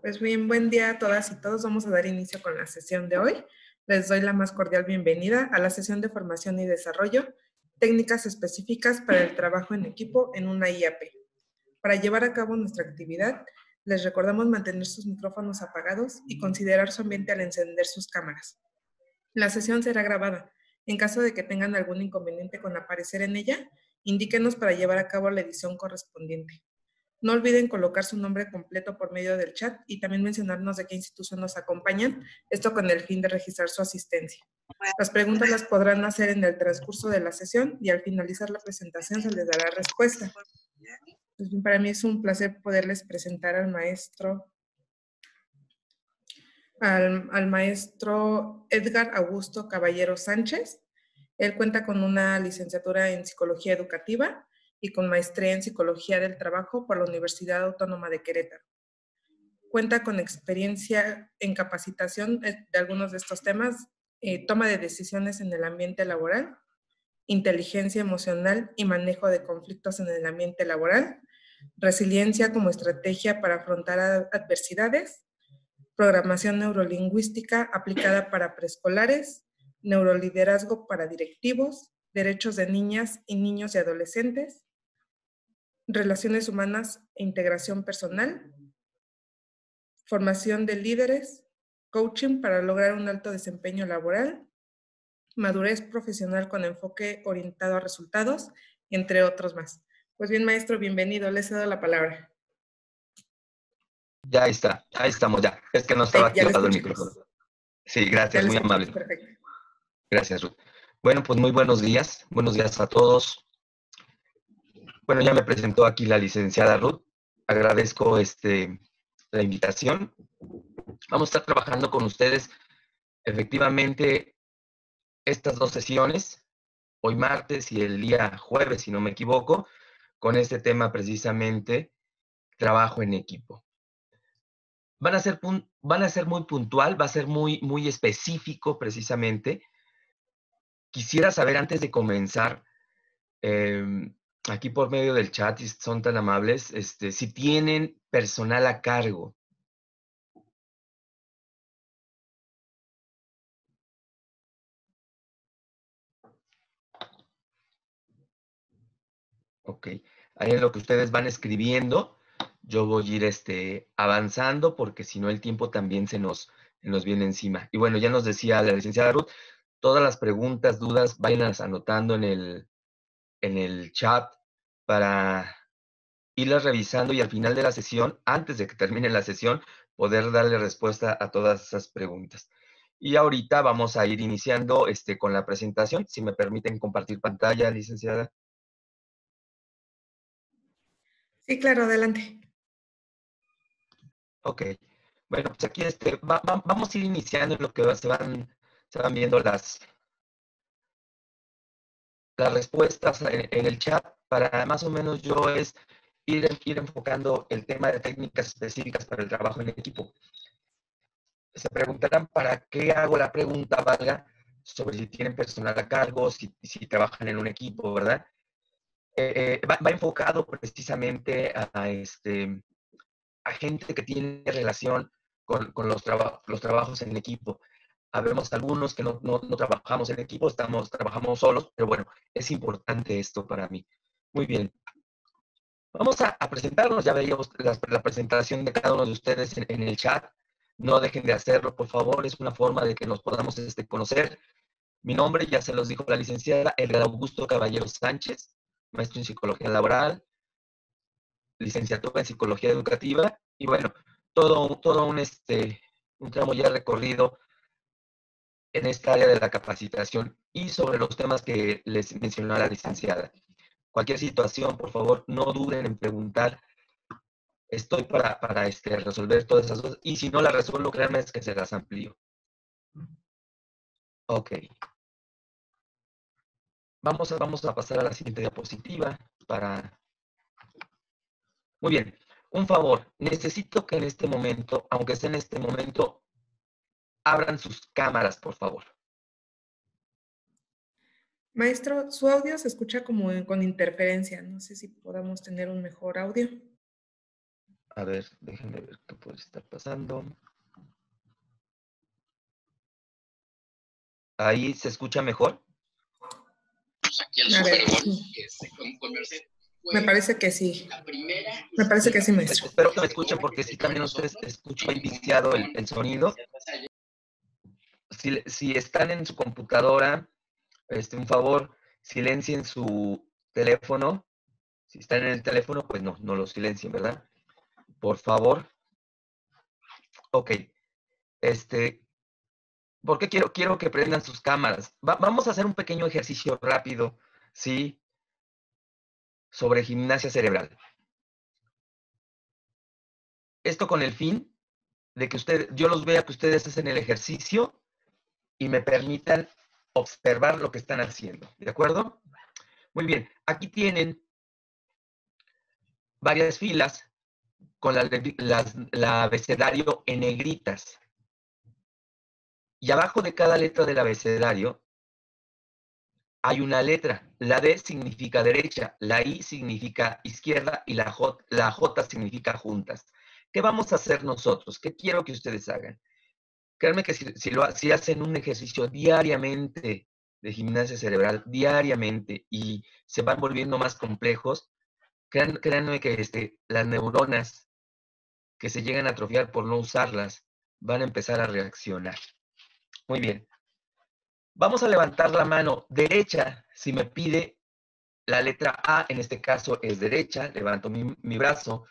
Pues bien, buen día a todas y todos. Vamos a dar inicio con la sesión de hoy. Les doy la más cordial bienvenida a la sesión de formación y desarrollo, técnicas específicas para el trabajo en equipo en una IAP. Para llevar a cabo nuestra actividad, les recordamos mantener sus micrófonos apagados y considerar su ambiente al encender sus cámaras. La sesión será grabada. En caso de que tengan algún inconveniente con aparecer en ella, indíquenos para llevar a cabo la edición correspondiente. No olviden colocar su nombre completo por medio del chat y también mencionarnos de qué institución nos acompañan, esto con el fin de registrar su asistencia. Las preguntas las podrán hacer en el transcurso de la sesión y al finalizar la presentación se les dará respuesta. Pues para mí es un placer poderles presentar al maestro, al, al maestro Edgar Augusto Caballero Sánchez. Él cuenta con una licenciatura en Psicología Educativa y con maestría en Psicología del Trabajo por la Universidad Autónoma de Querétaro. Cuenta con experiencia en capacitación de algunos de estos temas, eh, toma de decisiones en el ambiente laboral, inteligencia emocional y manejo de conflictos en el ambiente laboral, resiliencia como estrategia para afrontar adversidades, programación neurolingüística aplicada para preescolares, neuroliderazgo para directivos, derechos de niñas y niños y adolescentes, relaciones humanas e integración personal, formación de líderes, coaching para lograr un alto desempeño laboral, madurez profesional con enfoque orientado a resultados, entre otros más. Pues bien, maestro, bienvenido. Le cedo la palabra. Ya está, ahí estamos ya. Es que no estaba activado el micrófono. Sí, gracias, muy amable. Perfecto. Gracias, Ruth. Bueno, pues muy buenos días. Buenos días a todos. Bueno, ya me presentó aquí la licenciada Ruth. Agradezco este, la invitación. Vamos a estar trabajando con ustedes efectivamente estas dos sesiones, hoy martes y el día jueves, si no me equivoco, con este tema precisamente, trabajo en equipo. Van a ser, van a ser muy puntual, va a ser muy, muy específico precisamente. Quisiera saber antes de comenzar, em, aquí por medio del chat, y son tan amables, este, si tienen personal a cargo. Ok, ahí es lo que ustedes van escribiendo. Yo voy a ir este, avanzando porque si no el tiempo también se nos, nos viene encima. Y bueno, ya nos decía la licenciada Ruth, todas las preguntas, dudas, vayan anotando en el, en el chat para irlas revisando y al final de la sesión, antes de que termine la sesión, poder darle respuesta a todas esas preguntas. Y ahorita vamos a ir iniciando este, con la presentación. Si me permiten compartir pantalla, licenciada. Sí, claro, adelante. Ok. Bueno, pues aquí este, vamos a ir iniciando en lo que se van, se van viendo las, las respuestas en, el chat para más o menos yo es ir, ir enfocando el tema de técnicas específicas para el trabajo en equipo. Se preguntarán para qué hago la pregunta, valga, sobre si tienen personal a cargo, si, si trabajan en un equipo, ¿verdad? Eh, eh, va, enfocado precisamente a, este, a gente que tiene relación con, con los, los trabajos en equipo. Habemos algunos que no, no, trabajamos en equipo, estamos, trabajamos solos, pero bueno, es importante esto para mí. Muy bien. Vamos a, presentarnos, ya veíamos la, presentación de cada uno de ustedes en, el chat. No dejen de hacerlo, por favor, es una forma de que nos podamos este, conocer. Mi nombre, ya se los dijo la licenciada, Edgar Augusto Caballero Sánchez, maestro en Psicología Laboral, licenciatura en Psicología Educativa, y bueno, todo, todo un, este, un tramo ya recorrido en esta área de la capacitación y sobre los temas que les mencionó la licenciada. Cualquier situación, por favor, no duden en preguntar. Estoy para, para este, resolver todas esas cosas. Y si no las resuelvo, créanme es que se las amplío. Ok. Vamos a, vamos a pasar a la siguiente diapositiva para... Muy bien. Un favor, necesito que en este momento, aunque sea en este momento, abran sus cámaras, por favor. Maestro, su audio se escucha como con interferencia. No sé si podamos tener un mejor audio. A ver, déjenme ver qué puede estar pasando. Ahí se escucha mejor. A ver, me parece que sí. Me parece que sí, maestro. Espero que me escuchen porque si también ustedes escuchan viciado el, el sonido. Si, están en su computadora, este, un favor, silencien su teléfono. Si están en el teléfono, pues no, no lo silencien, ¿verdad? Por favor. Ok. Este, ¿por qué quiero, quiero que prendan sus cámaras? vamos a hacer un pequeño ejercicio rápido, ¿sí? sobre gimnasia cerebral. Esto con el fin de que usted, yo los vea que ustedes hacen el ejercicio y me permitan observar lo que están haciendo. ¿De acuerdo? Muy bien. Aquí tienen varias filas con la, abecedario en negritas. Y abajo de cada letra del abecedario hay una letra. La D significa derecha, la I significa izquierda y la J, la J significa juntas. ¿Qué vamos a hacer nosotros? ¿Qué quiero que ustedes hagan? Créanme que si, si hacen un ejercicio diariamente de gimnasia cerebral, diariamente, y se van volviendo más complejos, créanme que este, las neuronas que se llegan a atrofiar por no usarlas van a empezar a reaccionar. Muy bien. Vamos a levantar la mano derecha si me pide la letra A, en este caso es derecha, levanto mi, brazo.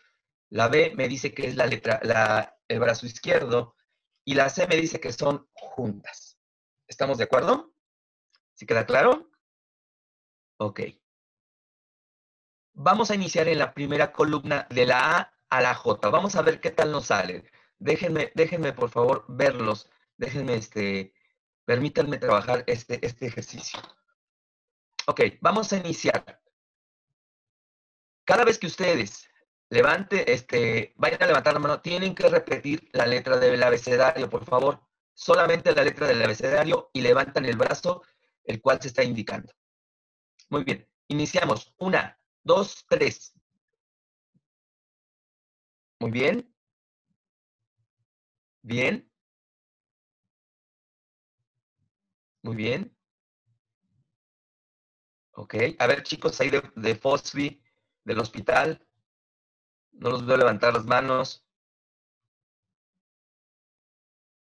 La B me dice que es la letra, la, el brazo izquierdo. Y la C me dice que son juntas. ¿Estamos de acuerdo? ¿Sí queda claro? Ok. Vamos a iniciar en la primera columna de la A a la J. Vamos a ver qué tal nos sale. Déjenme, déjenme por favor verlos. Déjenme este, Permítanme trabajar este, este ejercicio. Ok, vamos a iniciar. Cada vez que ustedes levante, este, vayan a levantar la mano, tienen que repetir la letra del abecedario, por favor. Solamente la letra del abecedario y levantan el brazo, el cual se está indicando. Muy bien, iniciamos. Una, dos, tres. Muy bien. Bien. Muy bien. Ok. A ver, chicos, ahí de, de Fosby, del hospital. No los veo levantar las manos.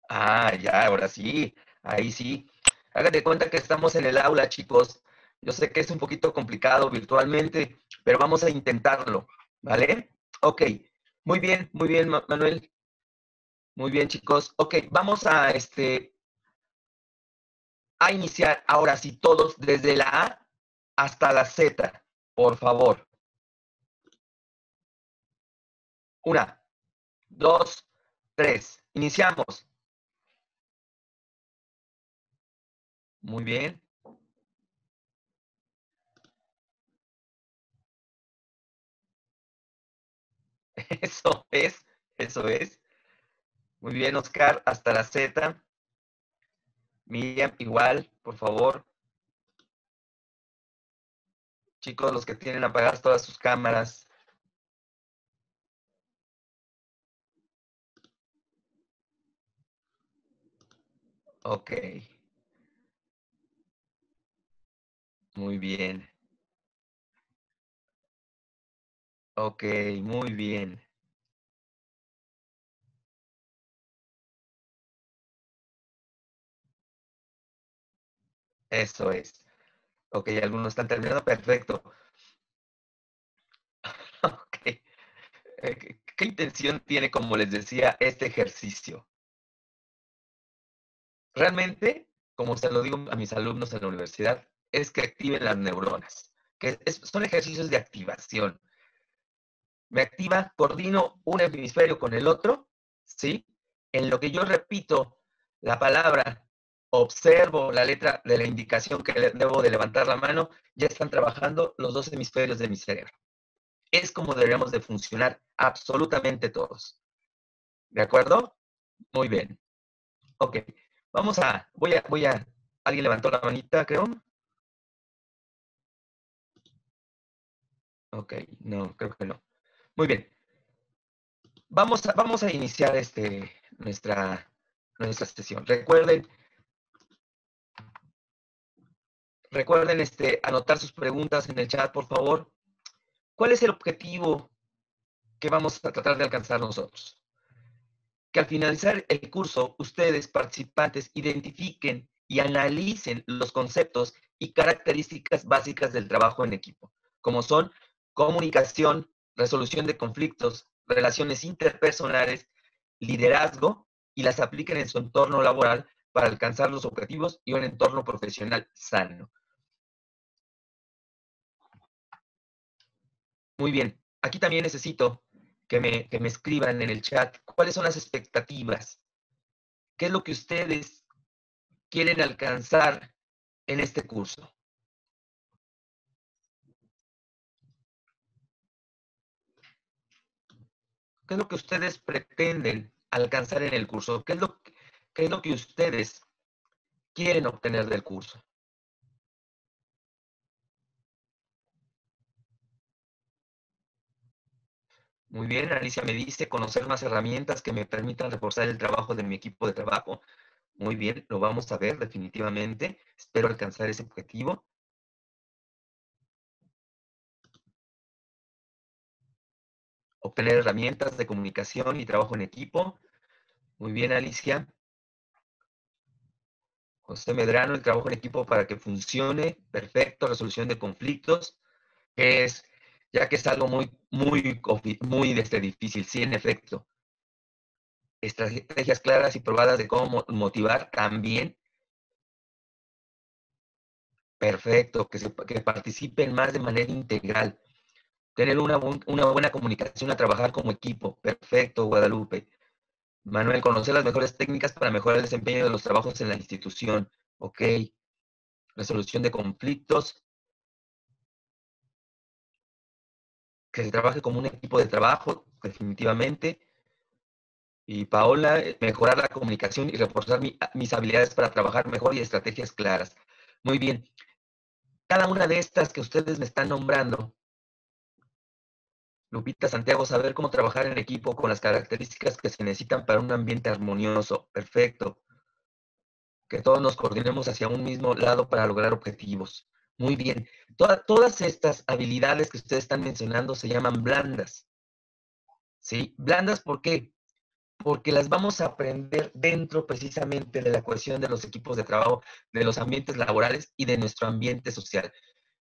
Ah, ya, ahora sí. Ahí sí. Hágate cuenta que estamos en el aula, chicos. Yo sé que es un poquito complicado virtualmente, pero vamos a intentarlo, ¿vale? Ok. Muy bien, muy bien, Manuel. Muy bien, chicos. Ok, vamos a este, a iniciar ahora sí todos desde la A hasta la Z, por favor. Una, dos, tres. Iniciamos. Muy bien. Eso es, eso es. Muy bien, Oscar, hasta la Z. Miriam, igual, por favor. Chicos, los que tienen apagadas todas sus cámaras. Ok. Muy bien. Ok, muy bien. Eso es. Ok, algunos están terminando. Perfecto. Ok. Eh, ¿Qué, intención tiene, como les decía, este ejercicio? Realmente, como se lo digo a mis alumnos en la universidad, es que activen las neuronas, que son ejercicios de activación. Me activa, coordino un hemisferio con el otro, ¿sí? En lo que yo repito la palabra observo la letra de la indicación que debo de levantar la mano, ya están trabajando los dos hemisferios de mi cerebro. Es como deberíamos de funcionar absolutamente todos. ¿De acuerdo? Muy bien. Ok. Vamos a, voy a, voy a, alguien levantó la manita, creo. Ok, no, creo que no. Muy bien. vamos a, vamos a iniciar este, nuestra, nuestra sesión. Recuerden, recuerden este, anotar sus preguntas en el chat, por favor. ¿Cuál es el objetivo que vamos a tratar de alcanzar nosotros? Que al finalizar el curso, ustedes, participantes, identifiquen y analicen los conceptos y características básicas del trabajo en equipo, como son comunicación, resolución de conflictos, relaciones interpersonales, liderazgo, y las apliquen en su entorno laboral para alcanzar los objetivos y un entorno profesional sano. Muy bien, aquí también necesito que me, que me escriban en el chat cuáles son las expectativas, qué es lo que ustedes quieren alcanzar en este curso. ¿Qué es lo que ustedes pretenden alcanzar en el curso? ¿Qué es lo, qué es lo que ustedes quieren obtener del curso? Muy bien, Alicia me dice conocer más herramientas que me permitan reforzar el trabajo de mi equipo de trabajo. Muy bien, lo vamos a ver definitivamente. Espero alcanzar ese objetivo. Obtener herramientas de comunicación y trabajo en equipo. Muy bien, Alicia. José Medrano, el trabajo en equipo para que funcione. Perfecto, resolución de conflictos. es, ya que es algo muy, muy, muy este, difícil, sí, en efecto. Estrategias claras y probadas de cómo motivar también. Perfecto, que, que participen más de manera integral tener una, una, buena comunicación a trabajar como equipo. Perfecto, Guadalupe. Manuel, conocer las mejores técnicas para mejorar el desempeño de los trabajos en la institución. Ok. Resolución de conflictos. Que se trabaje como un equipo de trabajo, definitivamente. Y Paola, mejorar la comunicación y reforzar mis habilidades para trabajar mejor y estrategias claras. Muy bien. Cada una de estas que ustedes me están nombrando Lupita Santiago, saber cómo trabajar en equipo con las características que se necesitan para un ambiente armonioso. Perfecto. Que todos nos coordinemos hacia un mismo lado para lograr objetivos. Muy bien. todas estas habilidades que ustedes están mencionando se llaman blandas. ¿Sí? Blandas, ¿por qué? Porque las vamos a aprender dentro precisamente de la cohesión de los equipos de trabajo, de los ambientes laborales y de nuestro ambiente social.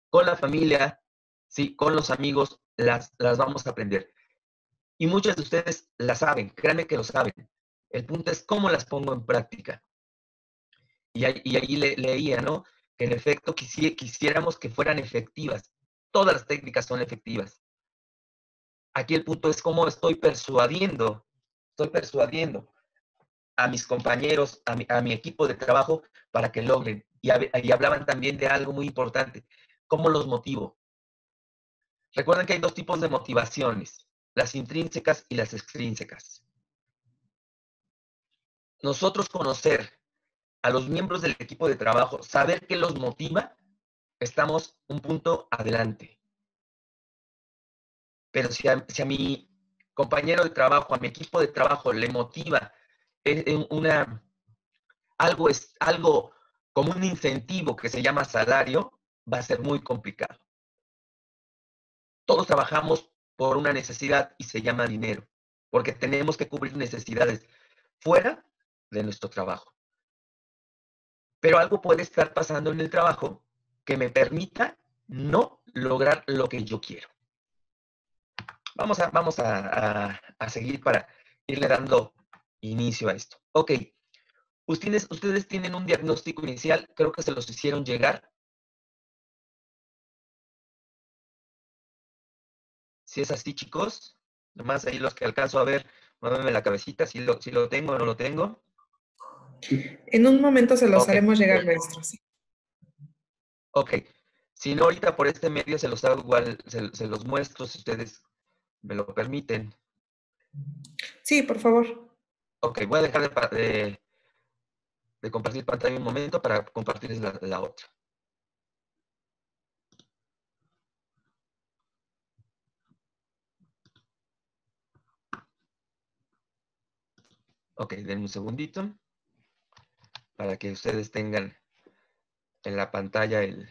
Con la familia, ¿sí? Con los amigos, las, las vamos a aprender. Y muchas de ustedes las saben, créanme que lo saben. El punto es cómo las pongo en práctica. Y ahí, y leía, ¿no? En efecto quisiéramos que fueran efectivas. Todas las técnicas son efectivas. Aquí el punto es cómo estoy persuadiendo, estoy persuadiendo a mis compañeros, a mi, a mi equipo de trabajo para que logren. Y, y hablaban también de algo muy importante, cómo los motivo. Recuerden que hay dos tipos de motivaciones, las intrínsecas y las extrínsecas. Nosotros conocer a los miembros del equipo de trabajo, saber qué los motiva, estamos un punto adelante. Pero si a, mi compañero de trabajo, a mi equipo de trabajo le motiva una, algo, es, algo como un incentivo que se llama salario, va a ser muy complicado. Todos trabajamos por una necesidad y se llama dinero, porque tenemos que cubrir necesidades fuera de nuestro trabajo. Pero algo puede estar pasando en el trabajo que me permita no lograr lo que yo quiero. Vamos a, vamos a, seguir para irle dando inicio a esto. Ok, ustedes, ustedes tienen un diagnóstico inicial, creo que se los hicieron llegar. Si es así, chicos, nomás ahí los que alcanzo a ver, muéveme la cabecita, si lo, si lo tengo o no lo tengo. En un momento se los haremos llegar, maestro. Ok. Si no, ahorita por este medio se los hago igual, se, los muestro si ustedes me lo permiten. Sí, por favor. Ok, voy a dejar de, de, compartir pantalla un momento para compartirles la otra. Ok, denme un segundito para que ustedes tengan en la pantalla el...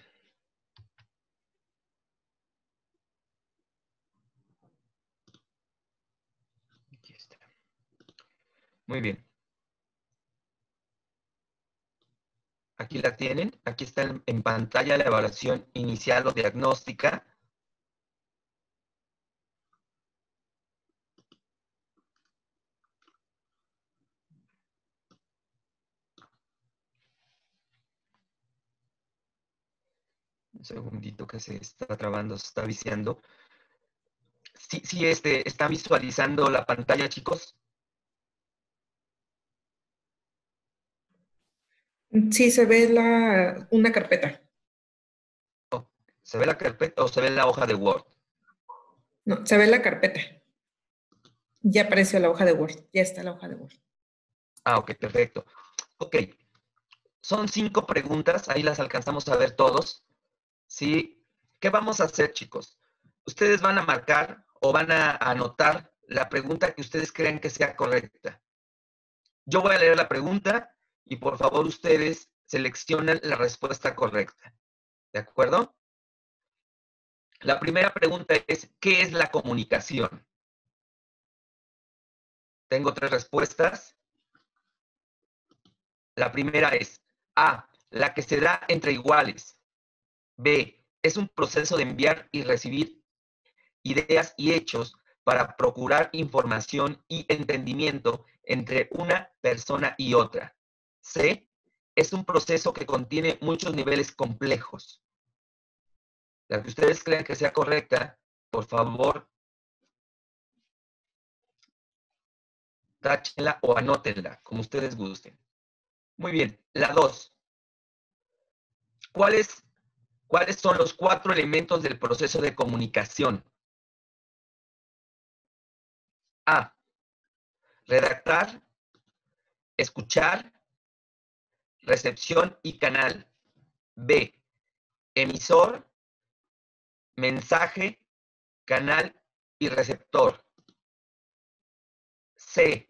Muy bien. Aquí la tienen. Aquí está en pantalla la evaluación inicial o diagnóstica. Un segundito que se está trabando, se está viciando. Sí, sí, este, ¿está visualizando la pantalla, chicos? Sí, se ve la, una carpeta. ¿Se ve la carpeta o se ve la hoja de Word? No, se ve la carpeta. Ya apareció la hoja de Word. Ya está la hoja de Word. Ah, ok, perfecto. Ok. Son cinco preguntas, ahí las alcanzamos a ver todos. ¿Sí? ¿Qué vamos a hacer, chicos? Ustedes van a marcar o van a anotar la pregunta que ustedes creen que sea correcta. Yo voy a leer la pregunta y por favor ustedes seleccionen la respuesta correcta. ¿De acuerdo? La primera pregunta es, ¿qué es la comunicación? Tengo tres respuestas. La primera es A, la que se da entre iguales. B, es un proceso de enviar y recibir ideas y hechos para procurar información y entendimiento entre una persona y otra. C, es un proceso que contiene muchos niveles complejos. La que ustedes crean que sea correcta, por favor, táchenla o anótenla, como ustedes gusten. Muy bien, la 2. ¿Cuáles, ¿Cuáles son los cuatro elementos del proceso de comunicación? A. Redactar, escuchar, recepción y canal. B. Emisor, mensaje, canal y receptor. C.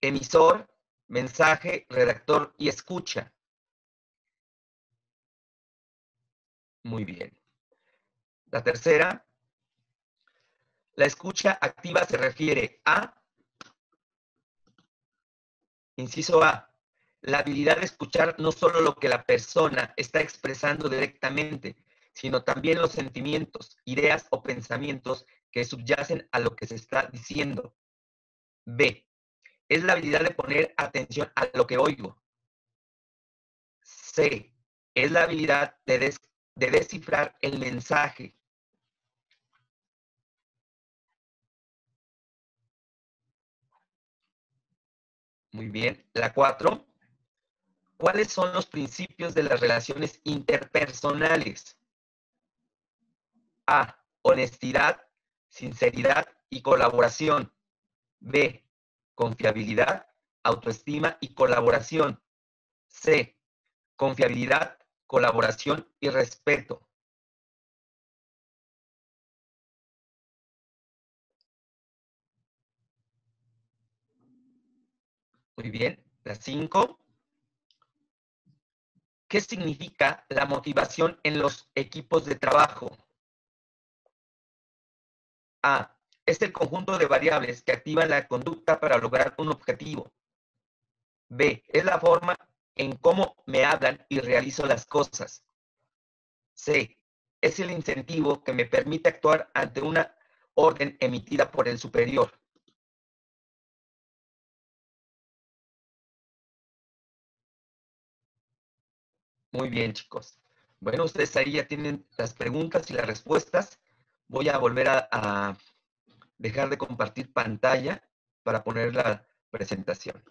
Emisor, mensaje, redactor y escucha. Muy bien. La tercera, la escucha activa se refiere a, inciso A, la habilidad de escuchar no solo lo que la persona está expresando directamente, sino también los sentimientos, ideas o pensamientos que subyacen a lo que se está diciendo. B. Es la habilidad de poner atención a lo que oigo. C. Es la habilidad de, de descifrar el mensaje. Muy bien. La cuatro. ¿Cuáles son los principios de las relaciones interpersonales? A. Honestidad, sinceridad y colaboración. B. Confiabilidad, autoestima y colaboración. C. Confiabilidad, colaboración y respeto. Muy bien. La cinco. ¿Qué significa la motivación en los equipos de trabajo? A. Es el conjunto de variables que activan la conducta para lograr un objetivo. B. Es la forma en cómo me hablan y realizo las cosas. C. Es el incentivo que me permite actuar ante una orden emitida por el superior. Muy bien, chicos. Bueno, ustedes ahí ya tienen las preguntas y las respuestas. Voy a volver a, a dejar de compartir pantalla para poner la presentación.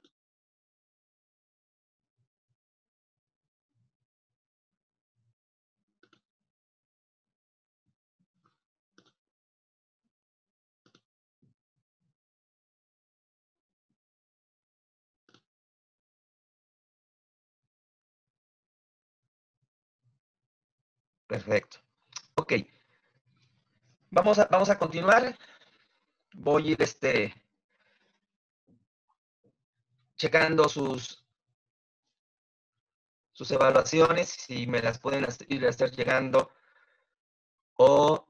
Perfecto. Ok. Vamos a, vamos a continuar. Voy a ir este, checando sus, sus evaluaciones, si me las pueden ir a hacer llegando o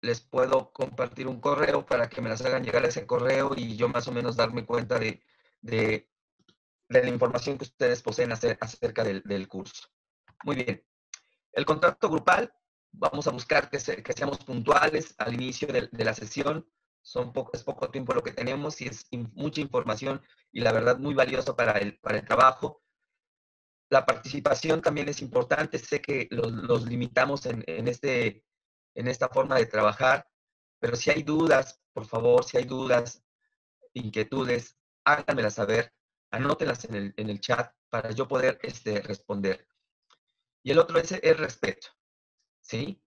les puedo compartir un correo para que me las hagan llegar ese correo y yo más o menos darme cuenta de, de, la información que ustedes poseen acerca del, del, curso. Muy bien. El contrato grupal, vamos a buscar que, que seamos puntuales al inicio de, de la sesión. Son poco, es poco tiempo lo que tenemos y es mucha información y la verdad muy valioso para el, para el trabajo. La participación también es importante. Sé que los, los limitamos en, en, este, en esta forma de trabajar, pero si hay dudas, por favor, si hay dudas, inquietudes, háganmelas saber, anótenlas en el, en el chat para yo poder este, responder. Y el otro es el respeto, ¿sí?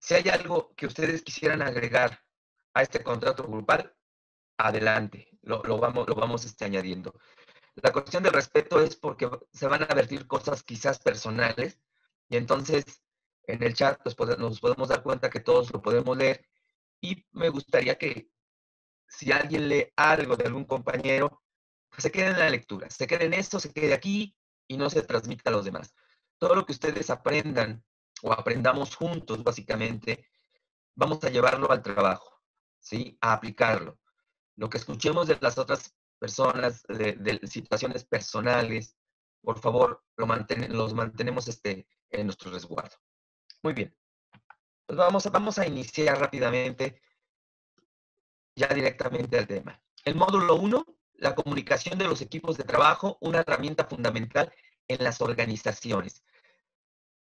Si hay algo que ustedes quisieran agregar a este contrato grupal, adelante, lo, vamos, lo vamos este, añadiendo. La cuestión del respeto es porque se van a vertir cosas quizás personales y entonces en el chat nos podemos dar cuenta que todos lo podemos leer y me gustaría que si alguien lee algo de algún compañero, pues se quede en la lectura, se quede en esto, se quede aquí y no se transmita a los demás. Todo lo que ustedes aprendan o aprendamos juntos, básicamente, vamos a llevarlo al trabajo, ¿sí? A aplicarlo. Lo que escuchemos de las otras personas, de, situaciones personales, por favor, lo los mantenemos este, en nuestro resguardo. Muy bien. Pues vamos, vamos a iniciar rápidamente ya directamente al tema. El módulo 1, la comunicación de los equipos de trabajo, una herramienta fundamental en las organizaciones.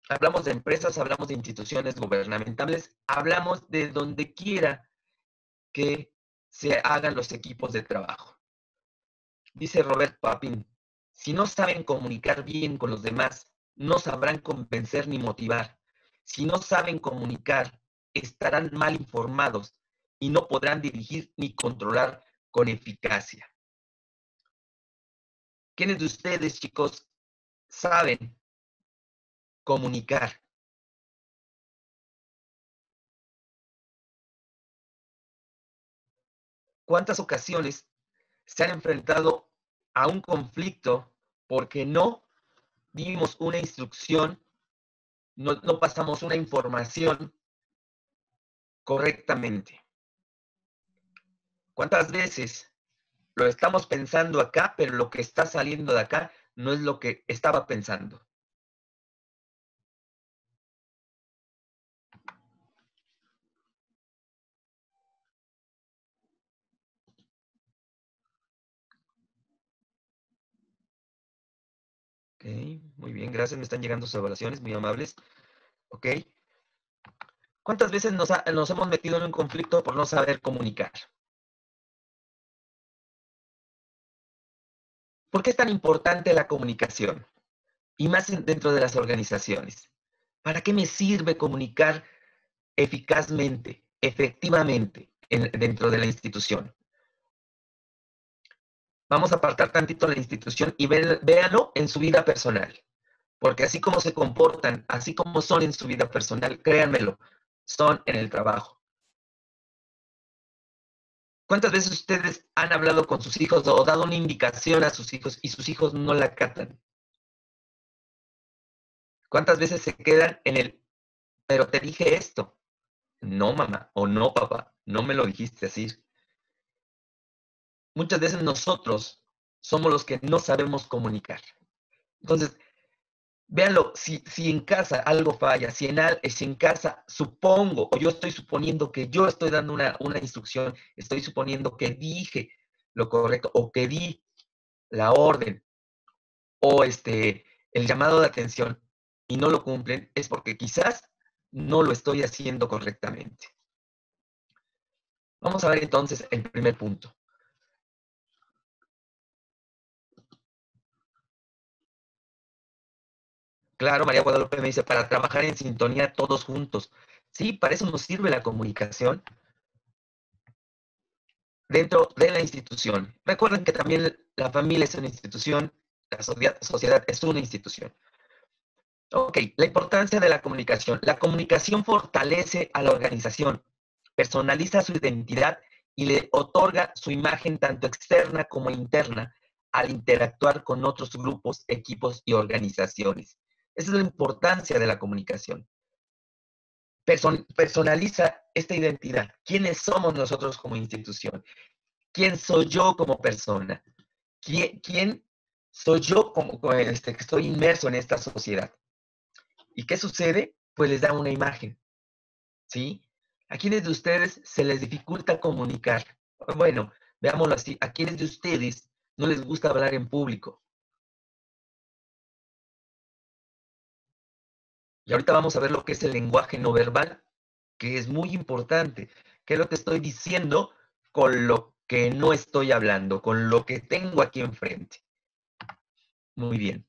Hablamos de empresas, hablamos de instituciones gubernamentales, hablamos de donde quiera que se hagan los equipos de trabajo. Dice Robert Papin, si no saben comunicar bien con los demás, no sabrán convencer ni motivar. Si no saben comunicar, estarán mal informados y no podrán dirigir ni controlar con eficacia. ¿Quiénes de ustedes, chicos, saben comunicar? ¿Cuántas ocasiones se han enfrentado a un conflicto porque no dimos una instrucción no, pasamos una información correctamente. ¿Cuántas veces lo estamos pensando acá, pero lo que está saliendo de acá no es lo que estaba pensando? Ok, muy bien, gracias. Me están llegando sus evaluaciones, muy amables. Ok. ¿Cuántas veces nos, hemos metido en un conflicto por no saber comunicar? ¿Por qué es tan importante la comunicación? Y más dentro de las organizaciones. ¿Para qué me sirve comunicar eficazmente, efectivamente, dentro de la institución? Vamos a apartar tantito la institución y véanlo en su vida personal. Porque así como se comportan, así como son en su vida personal, créanmelo, son en el trabajo. ¿Cuántas veces ustedes han hablado con sus hijos o dado una indicación a sus hijos y sus hijos no la catan? ¿Cuántas veces se quedan en el, pero te dije esto? No, mamá, o no, papá, no me lo dijiste así muchas veces nosotros somos los que no sabemos comunicar. Entonces, véanlo, si, si en casa algo falla, si en, si en casa supongo, o yo estoy suponiendo que yo estoy dando una, una instrucción, estoy suponiendo que dije lo correcto o que di la orden o este, el llamado de atención y no lo cumplen, es porque quizás no lo estoy haciendo correctamente. Vamos a ver entonces el primer punto. Claro, María Guadalupe me dice, para trabajar en sintonía todos juntos. Sí, para eso nos sirve la comunicación dentro de la institución. Recuerden que también la familia es una institución, la sociedad es una institución. Ok, la importancia de la comunicación. La comunicación fortalece a la organización, personaliza su identidad y le otorga su imagen tanto externa como interna al interactuar con otros grupos, equipos y organizaciones. Esa es la importancia de la comunicación. personaliza esta identidad. ¿Quiénes somos nosotros como institución? ¿Quién soy yo como persona? ¿Quién, soy yo como este, que estoy inmerso en esta sociedad? ¿Y qué sucede? Pues les da una imagen. ¿Sí? ¿A quiénes de ustedes se les dificulta comunicar? Bueno, veámoslo así. ¿A quiénes de ustedes no les gusta hablar en público? Y ahorita vamos a ver lo que es el lenguaje no verbal, que es muy importante. ¿Qué es lo que estoy diciendo con lo que no estoy hablando, con lo que tengo aquí enfrente? Muy bien.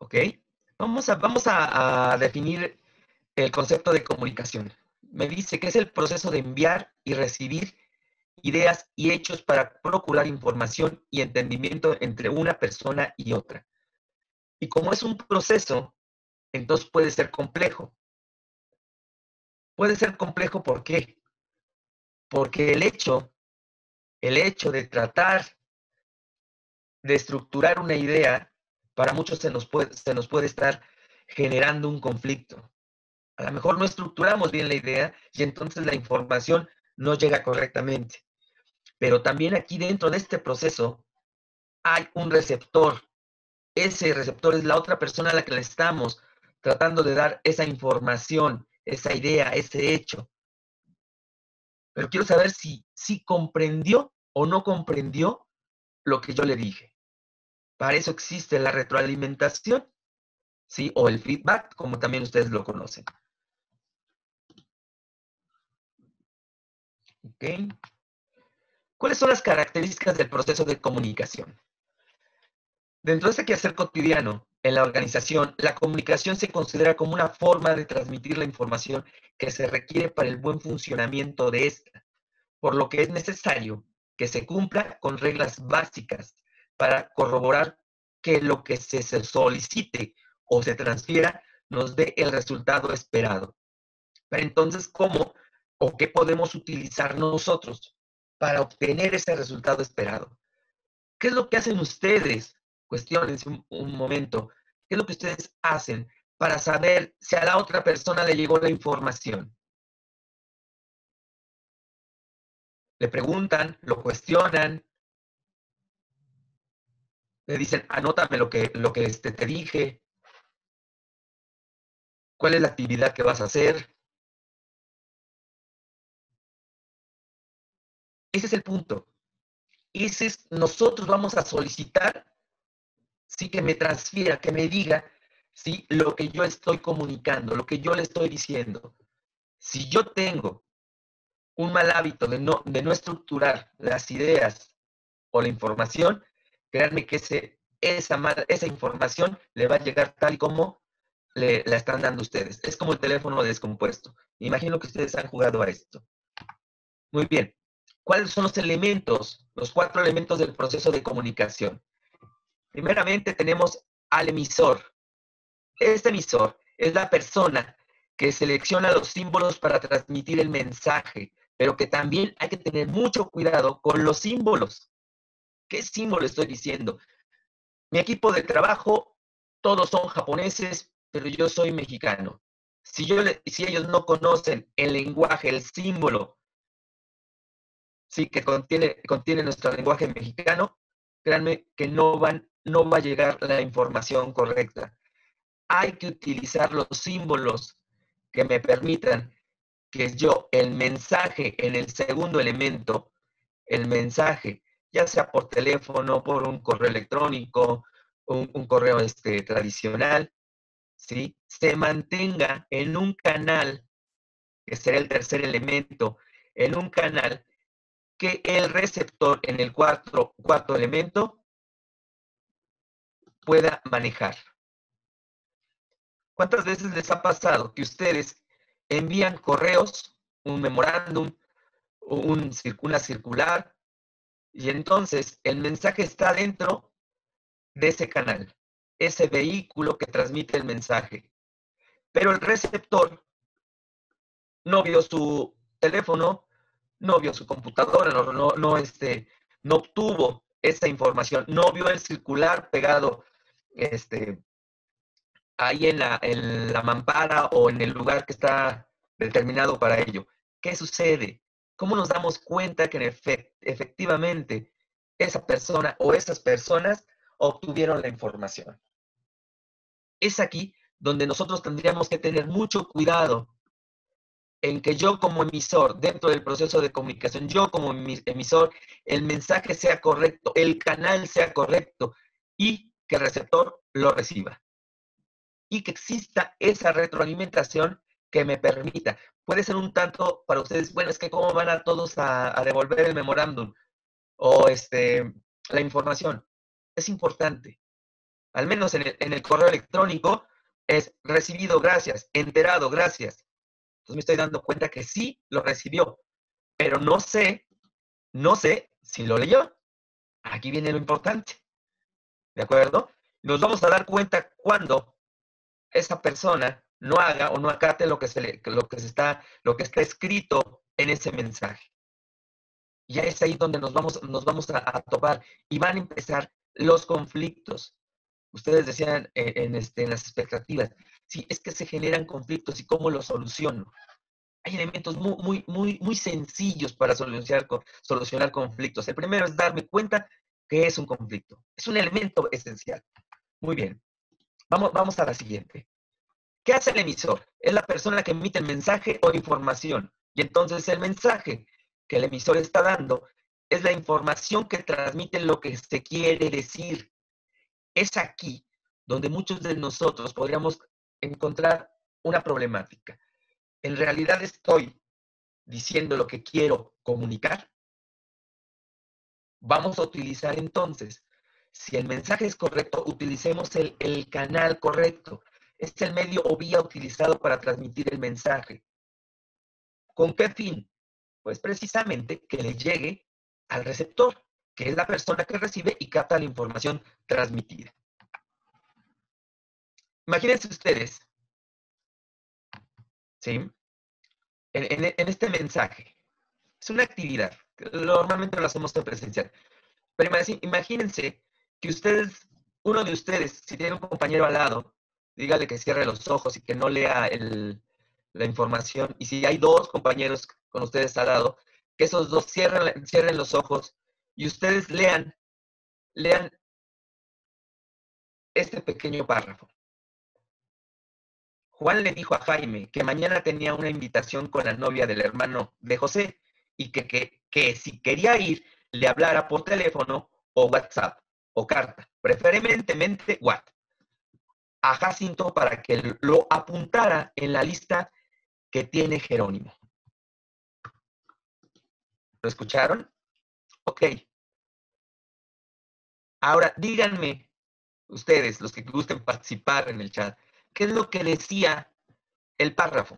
¿Ok? Vamos a, vamos a, definir el concepto de comunicación. Me dice que es el proceso de enviar y recibir ideas y hechos para procurar información y entendimiento entre una persona y otra. Y como es un proceso, entonces puede ser complejo. Puede ser complejo ¿por qué? Porque el hecho, el hecho de tratar de estructurar una idea para muchos se nos puede, se nos puede estar generando un conflicto. A lo mejor no estructuramos bien la idea y entonces la información no llega correctamente. Pero también aquí dentro de este proceso hay un receptor. Ese receptor es la otra persona a la que le estamos tratando de dar esa información, esa idea, ese hecho. Pero quiero saber si, si comprendió o no comprendió lo que yo le dije. Para eso existe la retroalimentación, ¿sí? O el feedback, como también ustedes lo conocen. ¿Ok? ¿Cuáles son las características del proceso de comunicación? Dentro de este quehacer cotidiano, en la organización, la comunicación se considera como una forma de transmitir la información que se requiere para el buen funcionamiento de esta, por lo que es necesario que se cumpla con reglas básicas para corroborar que lo que se solicite o se transfiera nos dé el resultado esperado. Pero entonces, ¿cómo o qué podemos utilizar nosotros para obtener ese resultado esperado? ¿Qué es lo que hacen ustedes? Cuestiones un, momento. ¿Qué es lo que ustedes hacen para saber si a la otra persona le llegó la información? Le preguntan, lo cuestionan, le dicen, anótame lo que, lo que este, te dije, cuál es la actividad que vas a hacer. Ese es el punto. Ese es, nosotros vamos a solicitar, sí, que me transfiera, que me diga, sí, lo que yo estoy comunicando, lo que yo le estoy diciendo. Si yo tengo un mal hábito de no, de no estructurar las ideas o la información, créanme que ese, esa, esa información le va a llegar tal y como le, la están dando ustedes. Es como el teléfono descompuesto. Imagino que ustedes han jugado a esto. Muy bien. ¿Cuáles son los elementos, los cuatro elementos del proceso de comunicación? Primeramente tenemos al emisor. Este emisor es la persona que selecciona los símbolos para transmitir el mensaje, pero que también hay que tener mucho cuidado con los símbolos. ¿Qué símbolo estoy diciendo? Mi equipo de trabajo, todos son japoneses, pero yo soy mexicano. Si, yo si ellos no conocen el lenguaje, el símbolo, sí, que contiene, contiene nuestro lenguaje mexicano, créanme que no, van, no va a llegar la información correcta. Hay que utilizar los símbolos que me permitan que yo el mensaje en el segundo elemento, el mensaje ya sea por teléfono, por un correo electrónico, un, correo este, tradicional, ¿sí? se mantenga en un canal, que será el tercer elemento, en un canal que el receptor en el cuarto, cuarto elemento pueda manejar. ¿Cuántas veces les ha pasado que ustedes envían correos, un memorándum, un, una circular, Y entonces el mensaje está dentro de ese canal, ese vehículo que transmite el mensaje. Pero el receptor no vio su teléfono, no vio su computadora, no, no, no, este, no obtuvo esa información, no vio el circular pegado este, ahí en la, en la mampara o en el lugar que está determinado para ello. ¿Qué sucede? ¿Cómo nos damos cuenta que efectivamente esa persona o esas personas obtuvieron la información? Es aquí donde nosotros tendríamos que tener mucho cuidado en que yo como emisor, dentro del proceso de comunicación, yo como emisor, el mensaje sea correcto, el canal sea correcto y que el receptor lo reciba. Y que exista esa retroalimentación que me permita. Puede ser un tanto para ustedes, bueno, es que cómo van a todos a, devolver el memorándum o este, la información. Es importante. Al menos en en el correo electrónico es recibido, gracias, enterado, gracias entonces me estoy dando cuenta que sí lo recibió, pero no sé, no sé si lo leyó. Aquí viene lo importante. ¿De acuerdo? Nos vamos a dar cuenta cuando esa persona no haga o no acate lo que se está, lo que está escrito en ese mensaje. Ya es ahí donde nos vamos, nos vamos a, topar y van a empezar los conflictos. Ustedes decían eh, en, este, en las expectativas, si es que se generan conflictos y cómo los soluciono. Hay elementos muy, muy, muy, muy sencillos para solucionar, solucionar conflictos. El primero es darme cuenta que es un conflicto. Es un elemento esencial. Muy bien. Vamos, vamos a la siguiente. ¿Qué hace el emisor? Es la persona que emite el mensaje o información. Y entonces el mensaje que el emisor está dando es la información que transmite lo que se quiere decir. Es aquí donde muchos de nosotros podríamos encontrar una problemática. ¿En realidad estoy diciendo lo que quiero comunicar? Vamos a utilizar entonces, si el mensaje es correcto, utilicemos el, canal correcto. es el medio o vía utilizado para transmitir el mensaje. ¿Con qué fin? Pues precisamente que le llegue al receptor, que es la persona que recibe y capta la información transmitida. Imagínense ustedes, ¿sí? En, este mensaje, es una actividad, normalmente lo hacemos en presencial, pero imagínense que ustedes, uno de ustedes, si tiene un compañero al lado, dígale que cierre los ojos y que no lea la información, y si hay dos compañeros con ustedes al lado, que esos dos cierren, cierren los ojos y ustedes lean, lean este pequeño párrafo. Juan le dijo a Jaime que mañana tenía una invitación con la novia del hermano de José y que, que, si quería ir, le hablara por teléfono o WhatsApp o carta, preferentemente WhatsApp, a Jacinto para que lo apuntara en la lista que tiene Jerónimo. ¿Lo escucharon? Ok. Ahora, díganme, ustedes, los que gusten participar en el chat, ¿Qué es lo que decía el párrafo?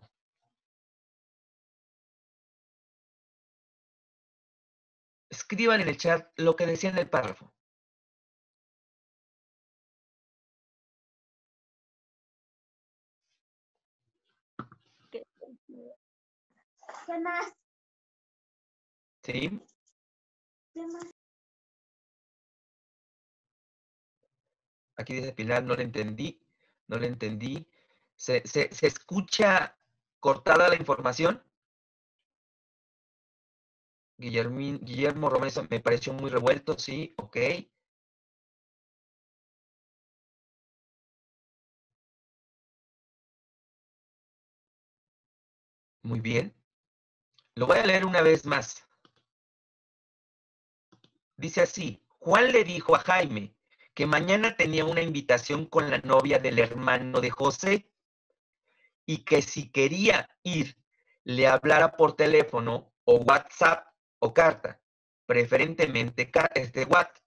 Escriban en el chat lo que decía en el párrafo. ¿Qué más? ¿Sí? ¿Qué más? Aquí dice Pilar, no lo entendí no le entendí. ¿Se, escucha cortada la información? Guillermo Romero me pareció muy revuelto, sí, ok. Muy bien. Lo voy a leer una vez más. Dice así, Juan le dijo a Jaime, que mañana tenía una invitación con la novia del hermano de José y que si quería ir, le hablara por teléfono o WhatsApp o carta, preferentemente este WhatsApp,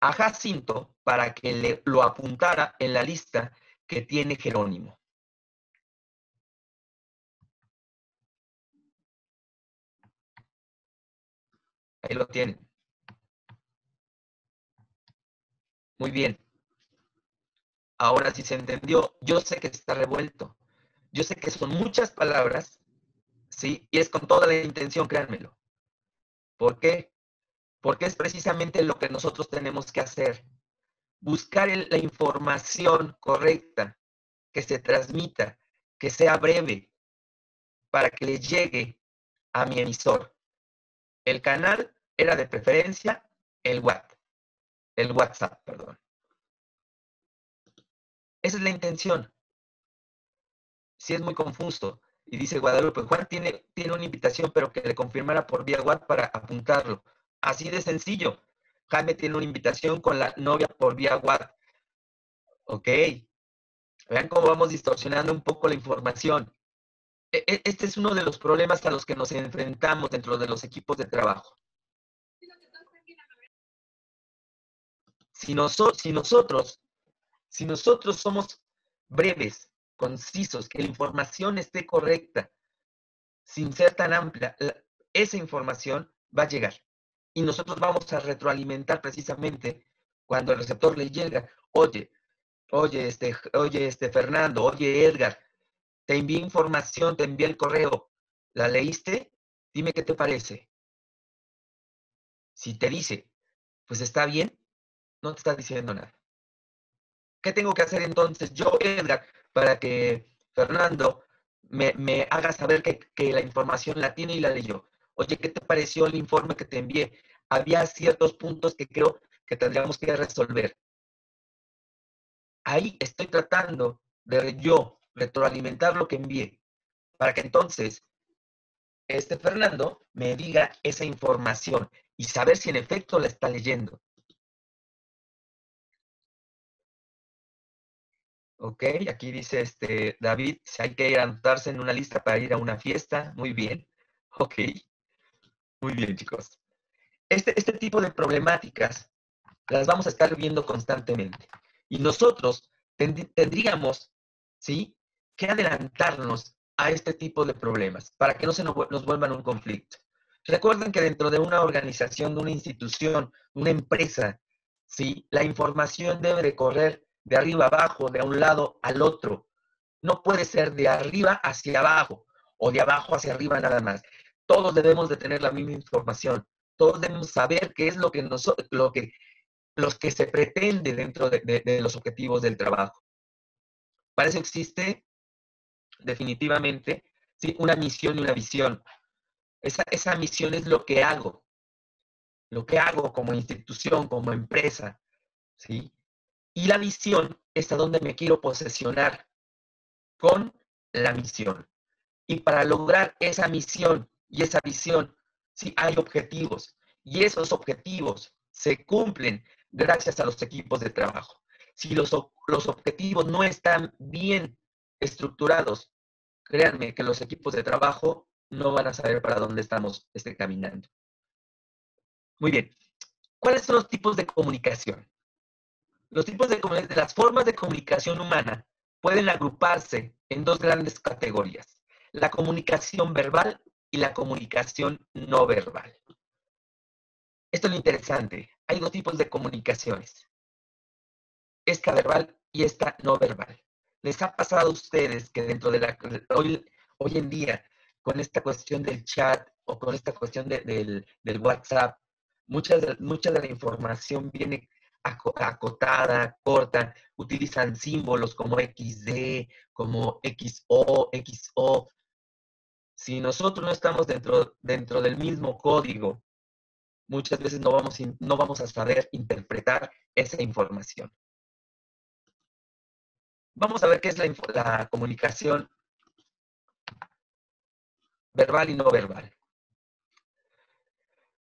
a Jacinto para que le, lo apuntara en la lista que tiene Jerónimo. Ahí lo tienen. Muy bien. Ahora sí se entendió. Yo sé que está revuelto. Yo sé que son muchas palabras, ¿sí? Y es con toda la intención, créanmelo. ¿Por qué? Porque es precisamente lo que nosotros tenemos que hacer. Buscar la información correcta, que se transmita, que sea breve, para que le llegue a mi emisor. El canal era de preferencia el WhatsApp. El WhatsApp, perdón. Esa es la intención. Si es muy confuso. Y dice Guadalupe, Juan tiene, tiene una invitación, pero que le confirmara por vía WhatsApp para apuntarlo. Así de sencillo. Jaime tiene una invitación con la novia por vía WhatsApp. Ok. Vean cómo vamos distorsionando un poco la información. E, e, este es uno de los problemas a los que nos enfrentamos dentro de los equipos de trabajo. Si, si nosotros, si nosotros somos breves, concisos, que la información esté correcta, sin ser tan amplia, esa información va a llegar. Y nosotros vamos a retroalimentar precisamente cuando el receptor le llega, oye, oye, este, oye, este Fernando, oye, Edgar, te envié información, te envié el correo, ¿la leíste? Dime qué te parece. Si te dice, pues está bien, no te está diciendo nada. ¿Qué tengo que hacer entonces yo, Edgar, para que Fernando me, haga saber que, que, la información la tiene y la leyó? Oye, ¿qué te pareció el informe que te envié? Había ciertos puntos que creo que tendríamos que resolver. Ahí estoy tratando de yo retroalimentar lo que envié para que entonces este Fernando me diga esa información y saber si en efecto la está leyendo. Ok, aquí dice este David, si hay que ir a anotarse en una lista para ir a una fiesta. Muy bien. Ok. Muy bien, chicos. Este, este tipo de problemáticas las vamos a estar viendo constantemente. Y nosotros tendríamos, ¿sí? Que adelantarnos a este tipo de problemas para que no se nos, vuelvan un conflicto. Recuerden que dentro de una organización, de una institución, una empresa, ¿sí? La información debe de correr de arriba abajo, de un lado al otro. No puede ser de arriba hacia abajo o de abajo hacia arriba nada más. Todos debemos de tener la misma información. Todos debemos saber qué es lo que, nosotros, lo que, los que se pretende dentro de, los objetivos del trabajo. Para eso existe definitivamente ¿sí? una misión y una visión. Esa, esa misión es lo que hago, lo que hago como institución, como empresa, ¿sí? Y la visión es a donde me quiero posesionar con la misión. Y para lograr esa misión y esa visión, sí hay objetivos. Y esos objetivos se cumplen gracias a los equipos de trabajo. Si los, los objetivos no están bien estructurados, créanme que los equipos de trabajo no van a saber para dónde estamos este, caminando. Muy bien. ¿Cuáles son los tipos de comunicación? Los tipos de las formas de comunicación humana pueden agruparse en dos grandes categorías, la comunicación verbal y la comunicación no verbal. Esto es lo interesante. Hay dos tipos de comunicaciones. Esta verbal y esta no verbal. ¿Les ha pasado a ustedes que dentro de la... Hoy, hoy en día, con esta cuestión del chat o con esta cuestión del, del, WhatsApp, mucha mucha de la información viene acotada, corta, utilizan símbolos como XD, como XO, XO. Si nosotros no estamos dentro, dentro del mismo código, muchas veces no vamos, no vamos a saber interpretar esa información. Vamos a ver qué es la, la comunicación verbal y no verbal.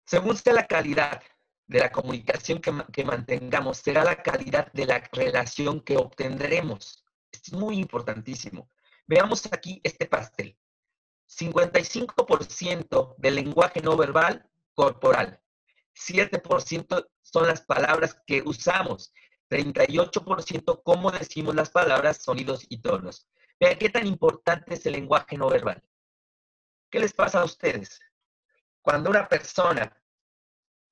Según sea la calidad de la comunicación que, mantengamos será la calidad de la relación que obtendremos. Es muy importantísimo. Veamos aquí este pastel. 55% del lenguaje no verbal corporal. 7% son las palabras que usamos. 38% cómo decimos las palabras, sonidos y tonos. Vean qué tan importante es el lenguaje no verbal. ¿Qué les pasa a ustedes? Cuando una persona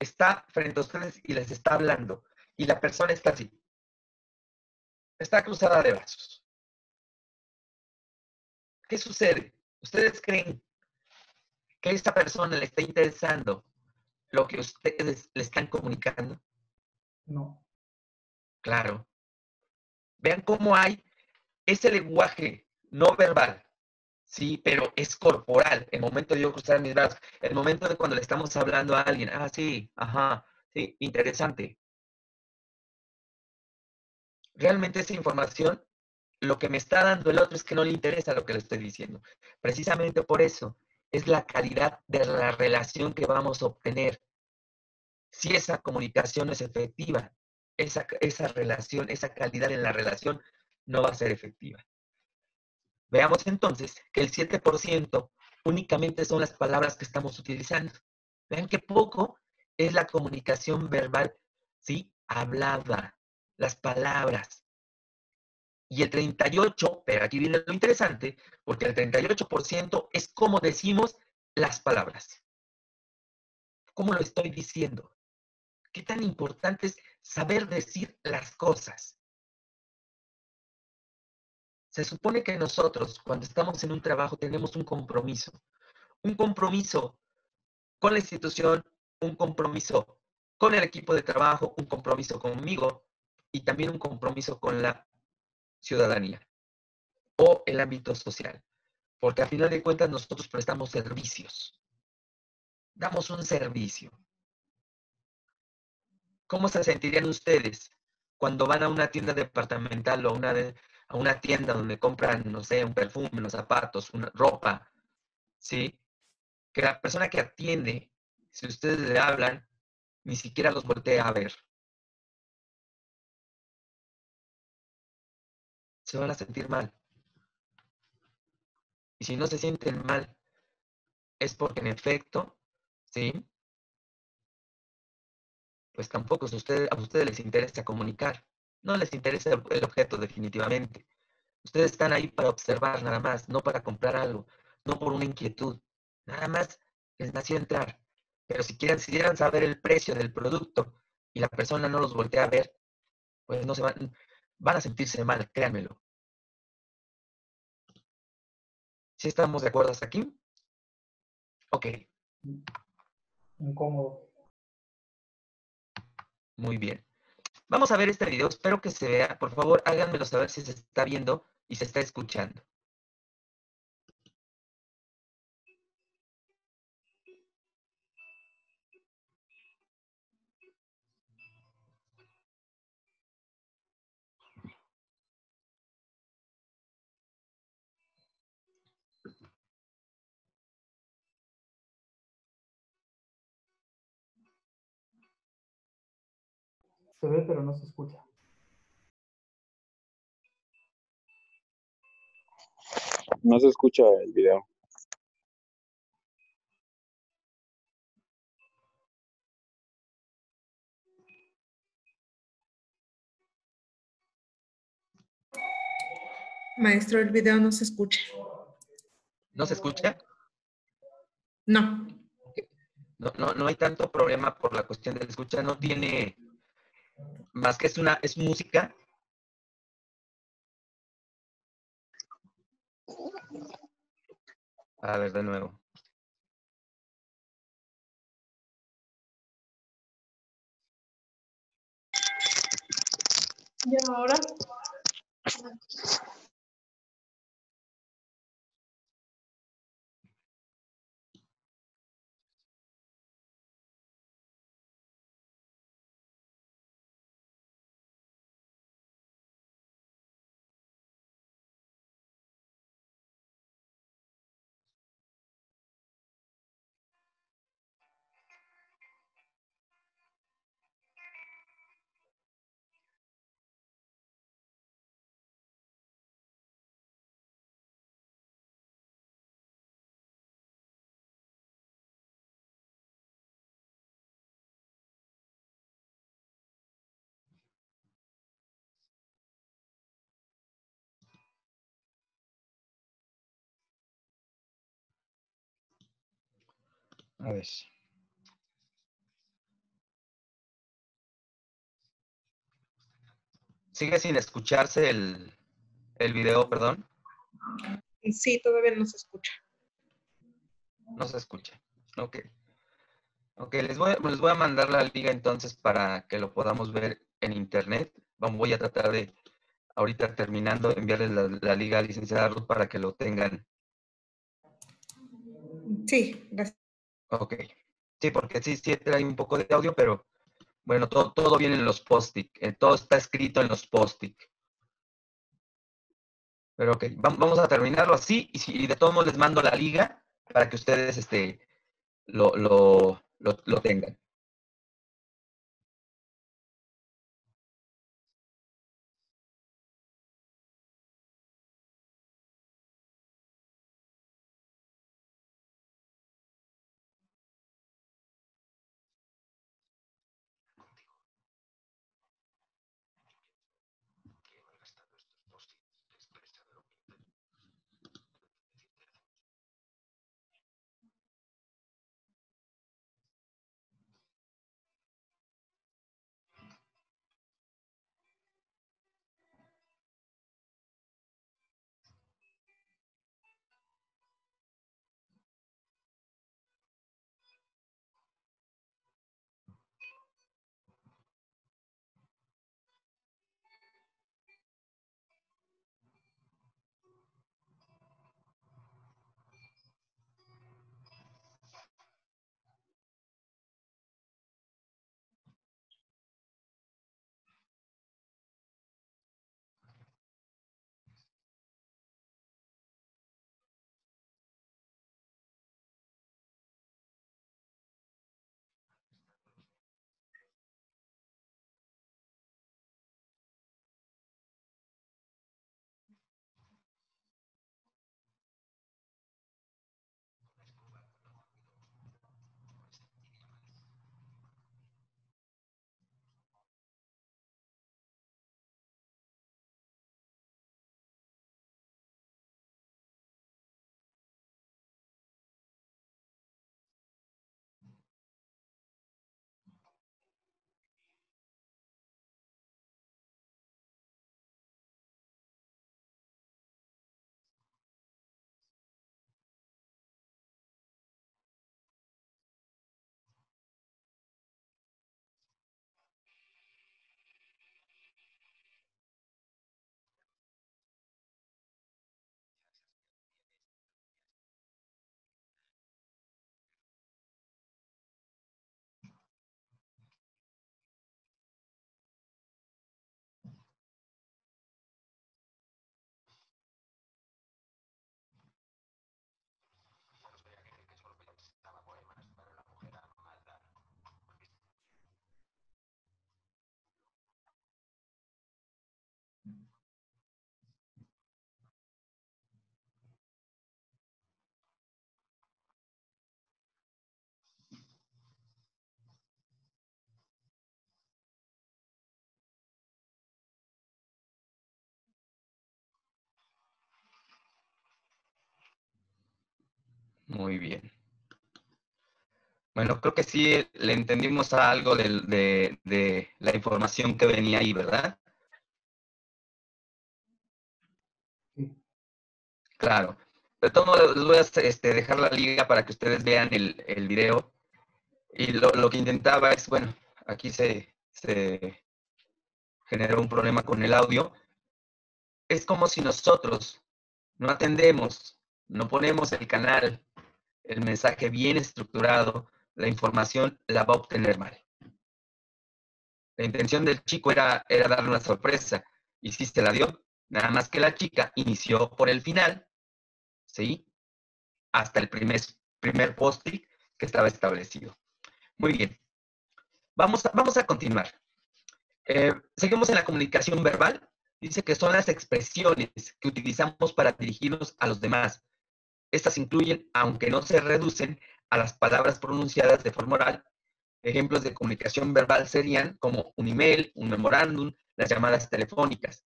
está frente a ustedes y les está hablando y la persona está así. Está cruzada de brazos. ¿Qué sucede? ¿Ustedes creen que a esta persona le está interesando lo que ustedes le están comunicando? No. Claro. Vean cómo hay ese lenguaje no verbal, sí, pero es corporal. El momento de yo cruzar mis brazos, el momento de cuando le estamos hablando a alguien, ah, sí, ajá, sí, interesante. Realmente esa información, lo que me está dando el otro es que no le interesa lo que le estoy diciendo. Precisamente por eso es la calidad de la relación que vamos a obtener. Si esa comunicación es efectiva, esa, esa relación, esa calidad en la relación no va a ser efectiva. Veamos entonces que el 7% únicamente son las palabras que estamos utilizando. Vean que poco es la comunicación verbal, ¿sí? Hablada, las palabras. Y el 38, pero aquí viene lo interesante, porque el 38% es como decimos las palabras. ¿Cómo lo estoy diciendo? ¿Qué tan importante es saber decir las cosas? Se supone que nosotros, cuando estamos en un trabajo, tenemos un compromiso. Un compromiso con la institución, un compromiso con el equipo de trabajo, un compromiso conmigo y también un compromiso con la ciudadanía o el ámbito social. Porque a final de cuentas nosotros prestamos servicios. Damos un servicio. ¿Cómo se sentirían ustedes cuando van a una tienda departamental o una a una tienda donde compran, no sé, un perfume, unos zapatos, una ropa, ¿sí? Que la persona que atiende, si ustedes le hablan, ni siquiera los voltea a ver. Se van a sentir mal. Y si no se sienten mal, es porque en efecto, ¿sí? Pues tampoco a ustedes, a ustedes les interesa comunicar. No les interesa el objeto definitivamente. Ustedes están ahí para observar nada más, no para comprar algo, no por una inquietud. Nada más les nació entrar. Pero si quieren, si quieran saber el precio del producto y la persona no los voltea a ver, pues no se van, van a sentirse mal, créanmelo. ¿Sí estamos de acuerdo hasta aquí? Ok. Incómodo. Muy bien. Vamos a ver este video, espero que se vea. Por favor, háganmelo saber si se está viendo y se está escuchando. Se ve, pero no se escucha. No se escucha el video. Maestro, el video no se escucha. ¿No se escucha? No. No, no, no hay tanto problema por la cuestión de la escucha, no tiene más que es una, es música. A ver, de nuevo. ¿Y ahora? A ver. ¿Sigue sin escucharse el, el video, perdón? Sí, todavía no se escucha. No se escucha. Ok. Ok, les voy, les voy a mandar la liga entonces para que lo podamos ver en internet. Voy a tratar de, ahorita terminando, enviarles la, la liga al licenciado para que lo tengan. Sí, gracias. Ok. Sí, porque sí, sí trae un poco de audio, pero bueno, todo, todo viene en los post-it. eh, Todo está escrito en los post-it. Pero ok, vam- vamos a terminarlo así y, si, y de todos modos les mando la liga para que ustedes este, lo, lo, lo, lo tengan. Muy bien. Bueno, creo que sí le entendimos algo de, de la información que venía ahí, ¿verdad? Sí. Claro. De todos les voy a este, dejar la liga para que ustedes vean el, el video. Y lo, lo que intentaba es, bueno, aquí se, se generó un problema con el audio. Es como si nosotros no atendemos, no ponemos el canal, el mensaje bien estructurado, la información la va a obtener mal. La intención del chico era, era darle una sorpresa y sí se la dio. Nada más que la chica inició por el final, ¿sí? Hasta el primer, primer post-it que estaba establecido. Muy bien. Vamos a, vamos a continuar. Eh, seguimos en la comunicación verbal. Dice que son las expresiones que utilizamos para dirigirnos a los demás. Estas incluyen, aunque no se reducen, a las palabras pronunciadas de forma oral. Ejemplos de comunicación verbal serían como un email, un memorándum, las llamadas telefónicas.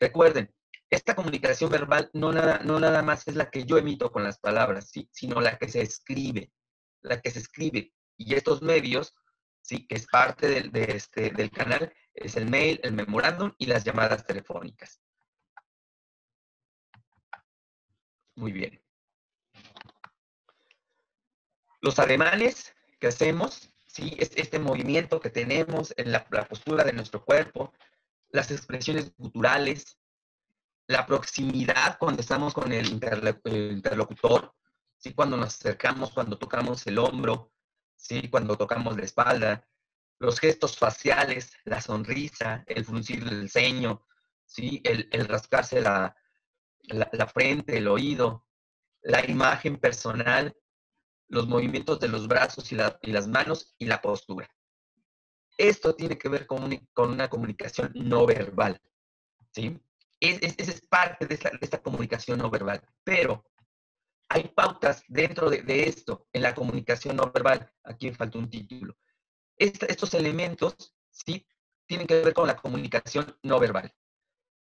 Recuerden, esta comunicación verbal no nada, más es la que yo emito con las palabras, sino la que se escribe, la que se escribe. Y estos medios ¿sí? que es parte del, de este, del canal, es el mail, el memorándum y las llamadas telefónicas. Muy bien. Los ademanes que hacemos, ¿sí? este movimiento que tenemos en la, postura de nuestro cuerpo, las expresiones culturales, la proximidad cuando estamos con el, interlocutor, ¿sí? cuando nos acercamos, cuando tocamos el hombro, ¿sí? cuando tocamos la espalda, los gestos faciales, la sonrisa, el fruncir del ceño, ¿sí? el, rascarse la, la, frente, el oído, la imagen personal, los movimientos de los brazos y, las manos y la postura. Esto tiene que ver con, una comunicación no verbal. ¿sí? Esa es, parte de esta, comunicación no verbal. Pero hay pautas dentro de, esto, en la comunicación no verbal. Aquí me falta un título. estos elementos, sí, tienen que ver con la comunicación no verbal.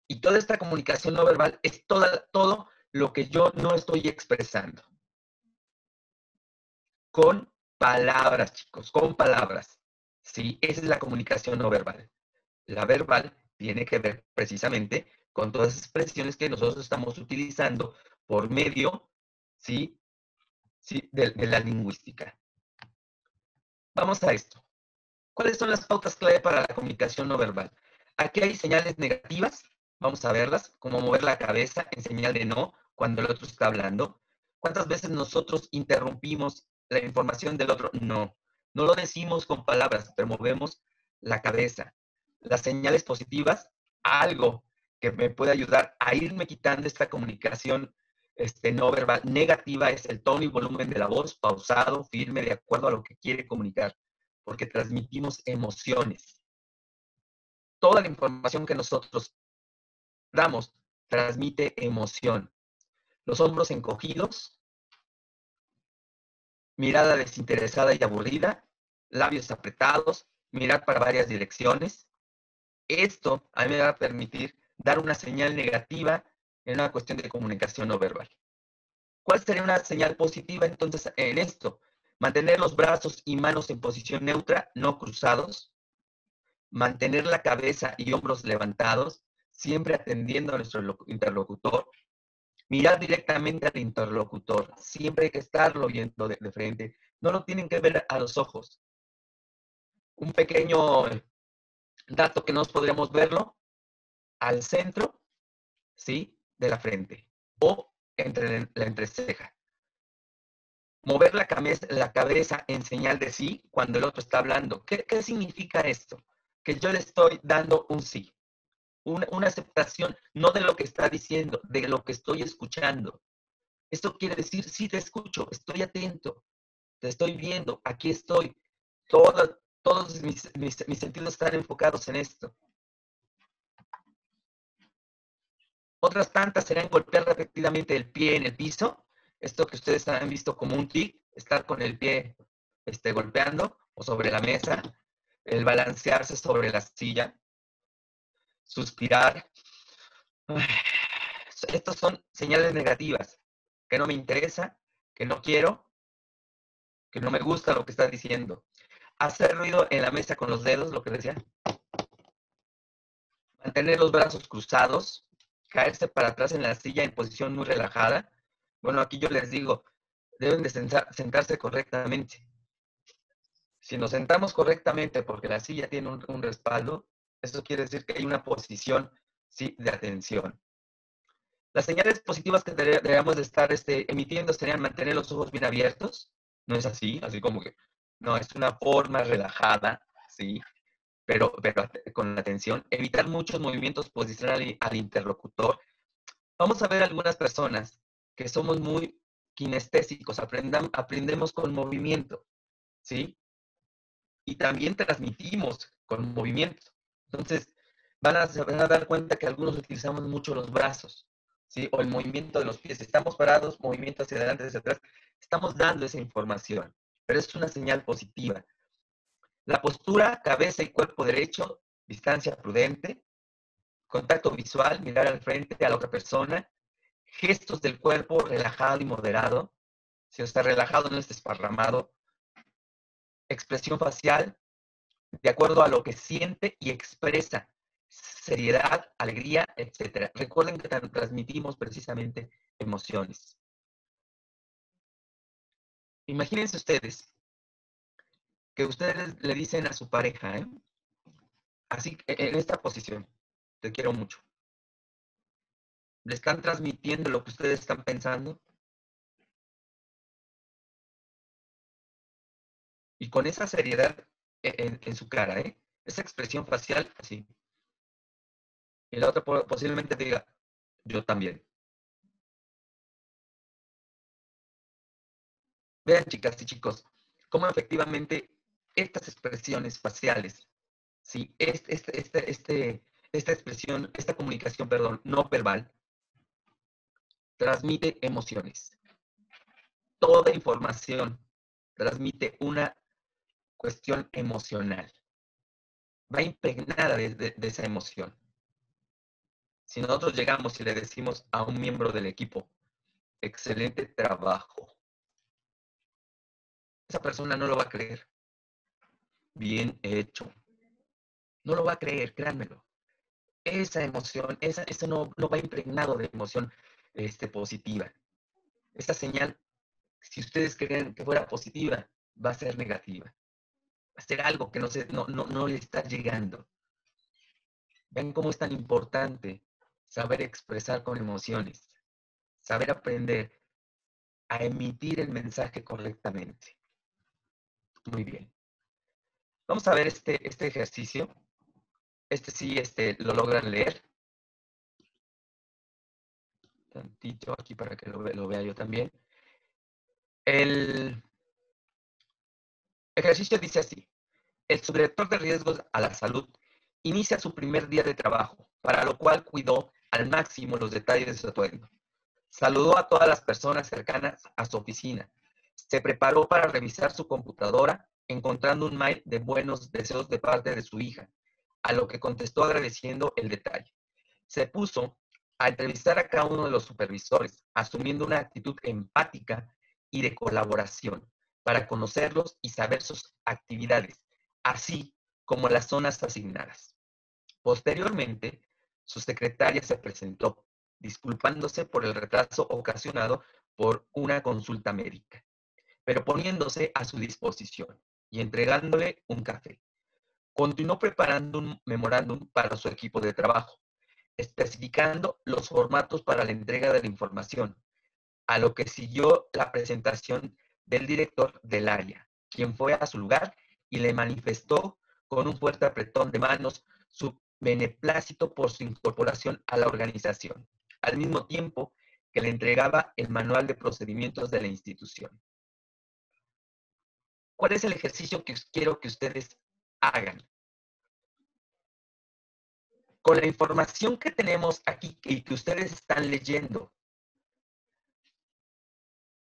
Y toda esta comunicación no verbal es toda, todo lo que yo no estoy expresando. Con palabras, chicos, con palabras. Sí, esa es la comunicación no verbal. La verbal tiene que ver precisamente con todas las expresiones que nosotros estamos utilizando por medio, ¿sí? ¿Sí? De, la lingüística. Vamos a esto. ¿Cuáles son las pautas clave para la comunicación no verbal? Aquí hay señales negativas, vamos a verlas, como mover la cabeza en señal de no cuando el otro está hablando. ¿Cuántas veces nosotros interrumpimos la información del otro? No, no lo decimos con palabras, pero movemos la cabeza. Las señales positivas, algo que me puede ayudar a irme quitando esta comunicación este, no verbal negativa es el tono y volumen de la voz, pausado, firme, de acuerdo a lo que quiere comunicar, porque transmitimos emociones. Toda la información que nosotros damos transmite emoción. Los hombros encogidos, mirada desinteresada y aburrida, labios apretados, mirar para varias direcciones. Esto a mí me va a permitir dar una señal negativa en una cuestión de comunicación no verbal. ¿Cuál sería una señal positiva entonces en esto? Mantener los brazos y manos en posición neutra, no cruzados. Mantener la cabeza y hombros levantados, siempre atendiendo a nuestro interlocutor. Mirar directamente al interlocutor, siempre hay que estarlo viendo de, frente. No lo tienen que ver a los ojos. Un pequeño dato que nos podríamos verlo, al centro, ¿sí? De la frente o entre la entreceja. Mover la cabeza, la cabeza en señal de sí cuando el otro está hablando. ¿Qué, significa esto? Que yo le estoy dando un sí. Una, aceptación no de lo que está diciendo, de lo que estoy escuchando. Esto quiere decir, sí te escucho, estoy atento, te estoy viendo, aquí estoy. todos mis, mis sentidos están enfocados en esto. Otras tantas serán golpear repetidamente el pie en el piso. Esto que ustedes han visto como un tic, estar con el pie este, golpeando o sobre la mesa, el balancearse sobre la silla, suspirar. Estos son señales negativas, que no me interesa, que no quiero, que no me gusta lo que está diciendo. Hacer ruido en la mesa con los dedos, lo que decía. Mantener los brazos cruzados, caerse para atrás en la silla en posición muy relajada. Bueno, aquí yo les digo, deben de sentarse correctamente. Si nos sentamos correctamente porque la silla tiene un, respaldo, eso quiere decir que hay una posición ¿sí? de atención. Las señales positivas que debemos de estar este, emitiendo serían mantener los ojos bien abiertos. No es así, así como que, no, es una forma relajada, ¿sí? pero, pero con atención, evitar muchos movimienos posicionales al, interlocutor. Vamos a ver algunas personas que somos muy kinestésicos, aprendemos con movimiento, ¿sí? Y también transmitimos con movimiento. Entonces, van a, dar cuenta que algunos utilizamos mucho los brazos, ¿sí? O el movimiento de los pies. Estamos parados, movimiento hacia adelante, hacia atrás. Estamos dando esa información, pero es una señal positiva. La postura, cabeza y cuerpo derecho, distancia prudente, contacto visual, mirar al frente a la otra persona, gestos del cuerpo relajado y moderado, si está relajado no está esparramado, expresión facial, de acuerdo a lo que siente y expresa, seriedad, alegría, etc. Recuerden que transmitimos precisamente emociones. Imagínense ustedes que ustedes le dicen a su pareja, ¿eh? así en esta posición, te quiero mucho. ¿Le están transmitiendo lo que ustedes están pensando? Y con esa seriedad en, su cara, ¿eh? Esa expresión facial así. Y la otra posiblemente diga, yo también. Vean, chicas y chicos, cómo efectivamente estas expresiones faciales, ¿sí? Este, este, este, este, esta expresión, esta comunicación, perdón, no verbal, transmite emociones. Toda información transmite una cuestión emocional. Va impregnada de, esa emoción. Si nosotros llegamos y le decimos a un miembro del equipo, excelente trabajo, esa persona no lo va a creer. Bien hecho. No lo va a creer, créanmelo. Esa emoción, esa, eso no, no va impregnado de emoción este, positiva. Esta señal, si ustedes creen que fuera positiva, va a ser negativa hacer algo que no, se, no, no, no le está llegando. Ven cómo es tan importante saber expresar con emociones, saber aprender a emitir el mensaje correctamente. Muy bien. Vamos a ver este, este ejercicio. Este sí este, lo logran leer. Tantito aquí para que lo, lo vea yo también. El, ejercicio dice así. El subdirector de riesgos a la salud inicia su primer día de trabajo, para lo cual cuidó al máximo los detalles de su atuendo. Saludó a todas las personas cercanas a su oficina. Se preparó para revisar su computadora, encontrando un mail de buenos deseos de parte de su hija, a lo que contestó agradeciendo el detalle. Se puso a entrevistar a cada uno de los supervisores, asumiendo una actitud empática y de colaboración para conocerlos y saber sus actividades, así como las zonas asignadas. Posteriormente, su secretaria se presentó, disculpándose por el retraso ocasionado por una consulta médica, pero poniéndose a su disposición y entregándole un café. Continuó preparando un memorándum para su equipo de trabajo, especificando los formatos para la entrega de la información, a lo que siguió la presentación del director del área, quien fue a su lugar y le manifestó con un fuerte apretón de manos su beneplácito por su incorporación a la organización, al mismo tiempo que le entregaba el manual de procedimientos de la institución. ¿Cuál es el ejercicio que quiero que ustedes hagan? Con la información que tenemos aquí y que ustedes están leyendo,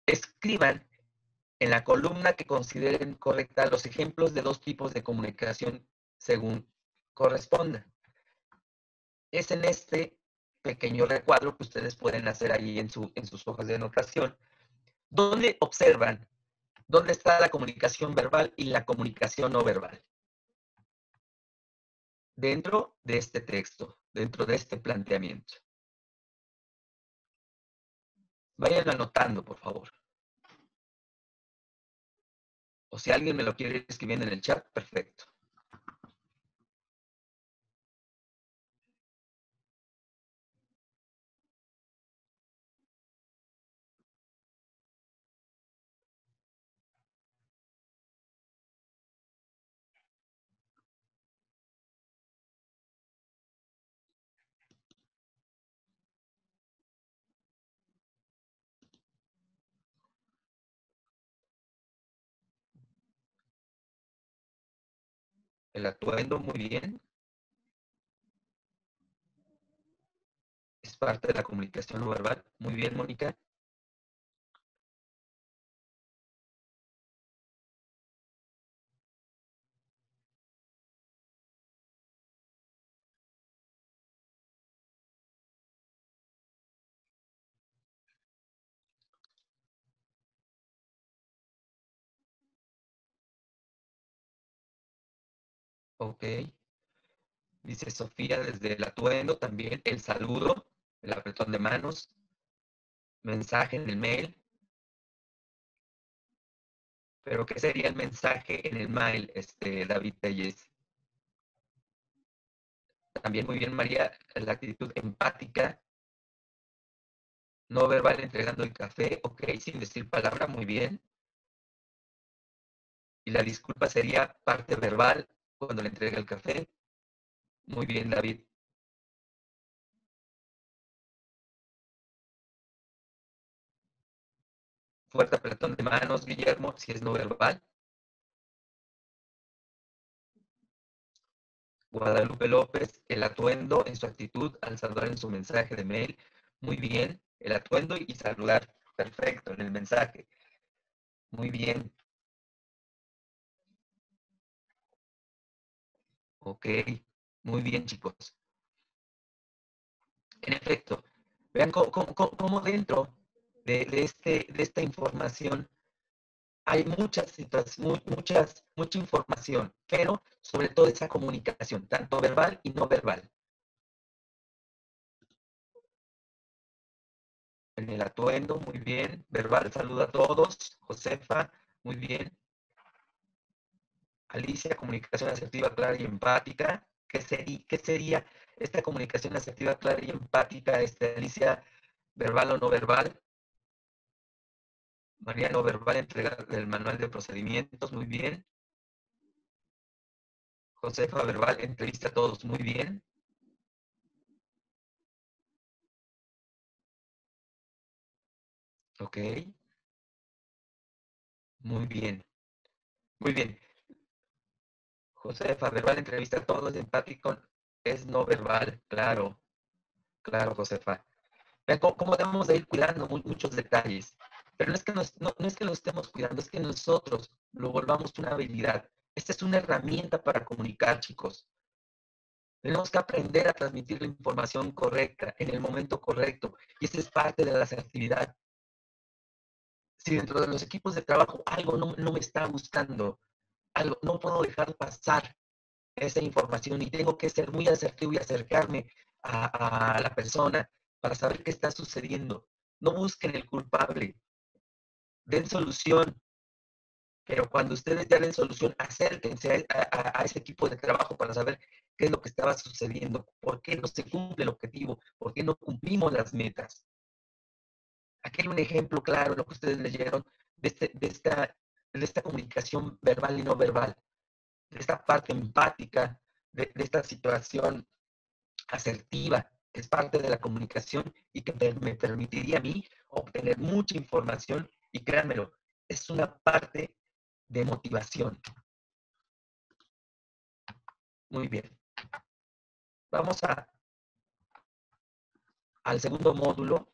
escriban en la columna que consideren correcta los ejemplos de dos tipos de comunicación según corresponda. Es en este pequeño recuadro que ustedes pueden hacer ahí en, su, en sus hojas de anotación, donde observan dónde está la comunicación verbal y la comunicación no verbal. Dentro de este texto, dentro de este planteamiento. Vayan anotando, por favor. O si alguien me lo quiere ir escribiendo en el chat, perfecto. El atuendo muy bien. Es parte de la comunicación no verbal. Muy bien, Mónica. Dice Sofía desde el atuendo también, el saludo, el apretón de manos, mensaje en el mail. Pero ¿qué sería el mensaje en el mail, este, David Telles? También muy bien, María, la actitud empática, no verbal entregando el café, ok, sin decir palabra, muy bien. Y la disculpa sería parte verbal cuando le entrega el café. Muy bien, David. Fuerte apretón de manos, Guillermo, si es no verbal. Guadalupe López, el atuendo en su actitud al saludar en su mensaje de mail. Muy bien, el atuendo y saludar. Perfecto, en el mensaje. Muy bien. Ok, muy bien, chicos. En efecto, vean cómo, dentro de, este, de esta información hay muchas muchas, mucha información, pero sobre todo esa comunicación, tanto verbal y no verbal. En el atuendo, muy bien. Verbal, saluda a todos. Josefa, muy bien. Alicia, comunicación asertiva, clara y empática. ¿Qué sería, esta comunicación asertiva, clara y empática, este, Alicia, verbal o no verbal? Mariano Verbal, entrega del manual de procedimientos, muy bien. Josefa Verbal, entrevista a todos, muy bien. Ok. Muy bien. Muy bien. Josefa Verbal, entrevista a todos, empático, es no verbal, claro. Claro, Josefa. Vean cómo, debemos de ir cuidando muchos detalles. Pero no es, que no, es que lo estemos cuidando, es que nosotros lo volvamos una habilidad. Esta es una herramienta para comunicar, chicos. Tenemos que aprender a transmitir la información correcta en el momento correcto. Y esa es parte de la asertividad. Si dentro de los equipos de trabajo algo no, me está gustando, algo, no puedo dejar pasar esa información y tengo que ser muy asertivo y acercarme a, a la persona para saber qué está sucediendo. No busquen el culpable, den solución. Pero cuando ustedes ya den solución, acérquense a, ese equipo de trabajo para saber qué es lo que estaba sucediendo, por qué no se cumple el objetivo, por qué no cumplimos las metas. Aquí hay un ejemplo claro, lo que ustedes leyeron, de, este, de, esta, de esta comunicación verbal y no verbal, de esta parte empática, de, de esta situación asertiva, que es parte de la comunicación y que me permitiría a mí obtener mucha información y créanmelo, es una parte de motivación. Muy bien. Vamos a, al segundo módulo.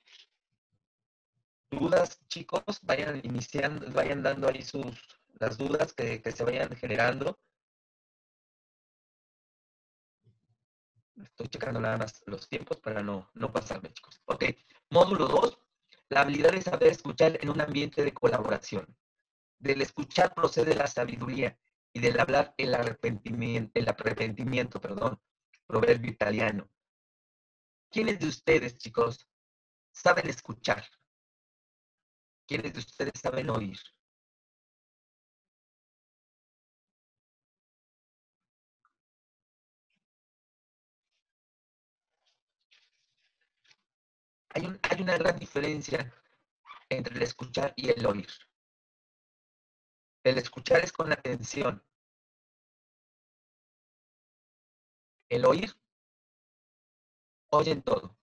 Dudas, chicos, vayan iniciando, vayan dando ahí sus, las dudas que, se vayan generando. Estoy checando nada más los tiempos para no, no pasarme, chicos. Ok, módulo 2, la habilidad de saber escuchar en un ambiente de colaboración. Del escuchar procede la sabiduría y del hablar el arrepentimiento, el arrepentimiento, perdón, proverbio italiano. ¿Quiénes de ustedes, chicos, saben escuchar? ¿Quiénes de ustedes saben oír? hay, una gran diferencia entre el escuchar y el oír. El escuchar es con atención. El oír, oyen todo,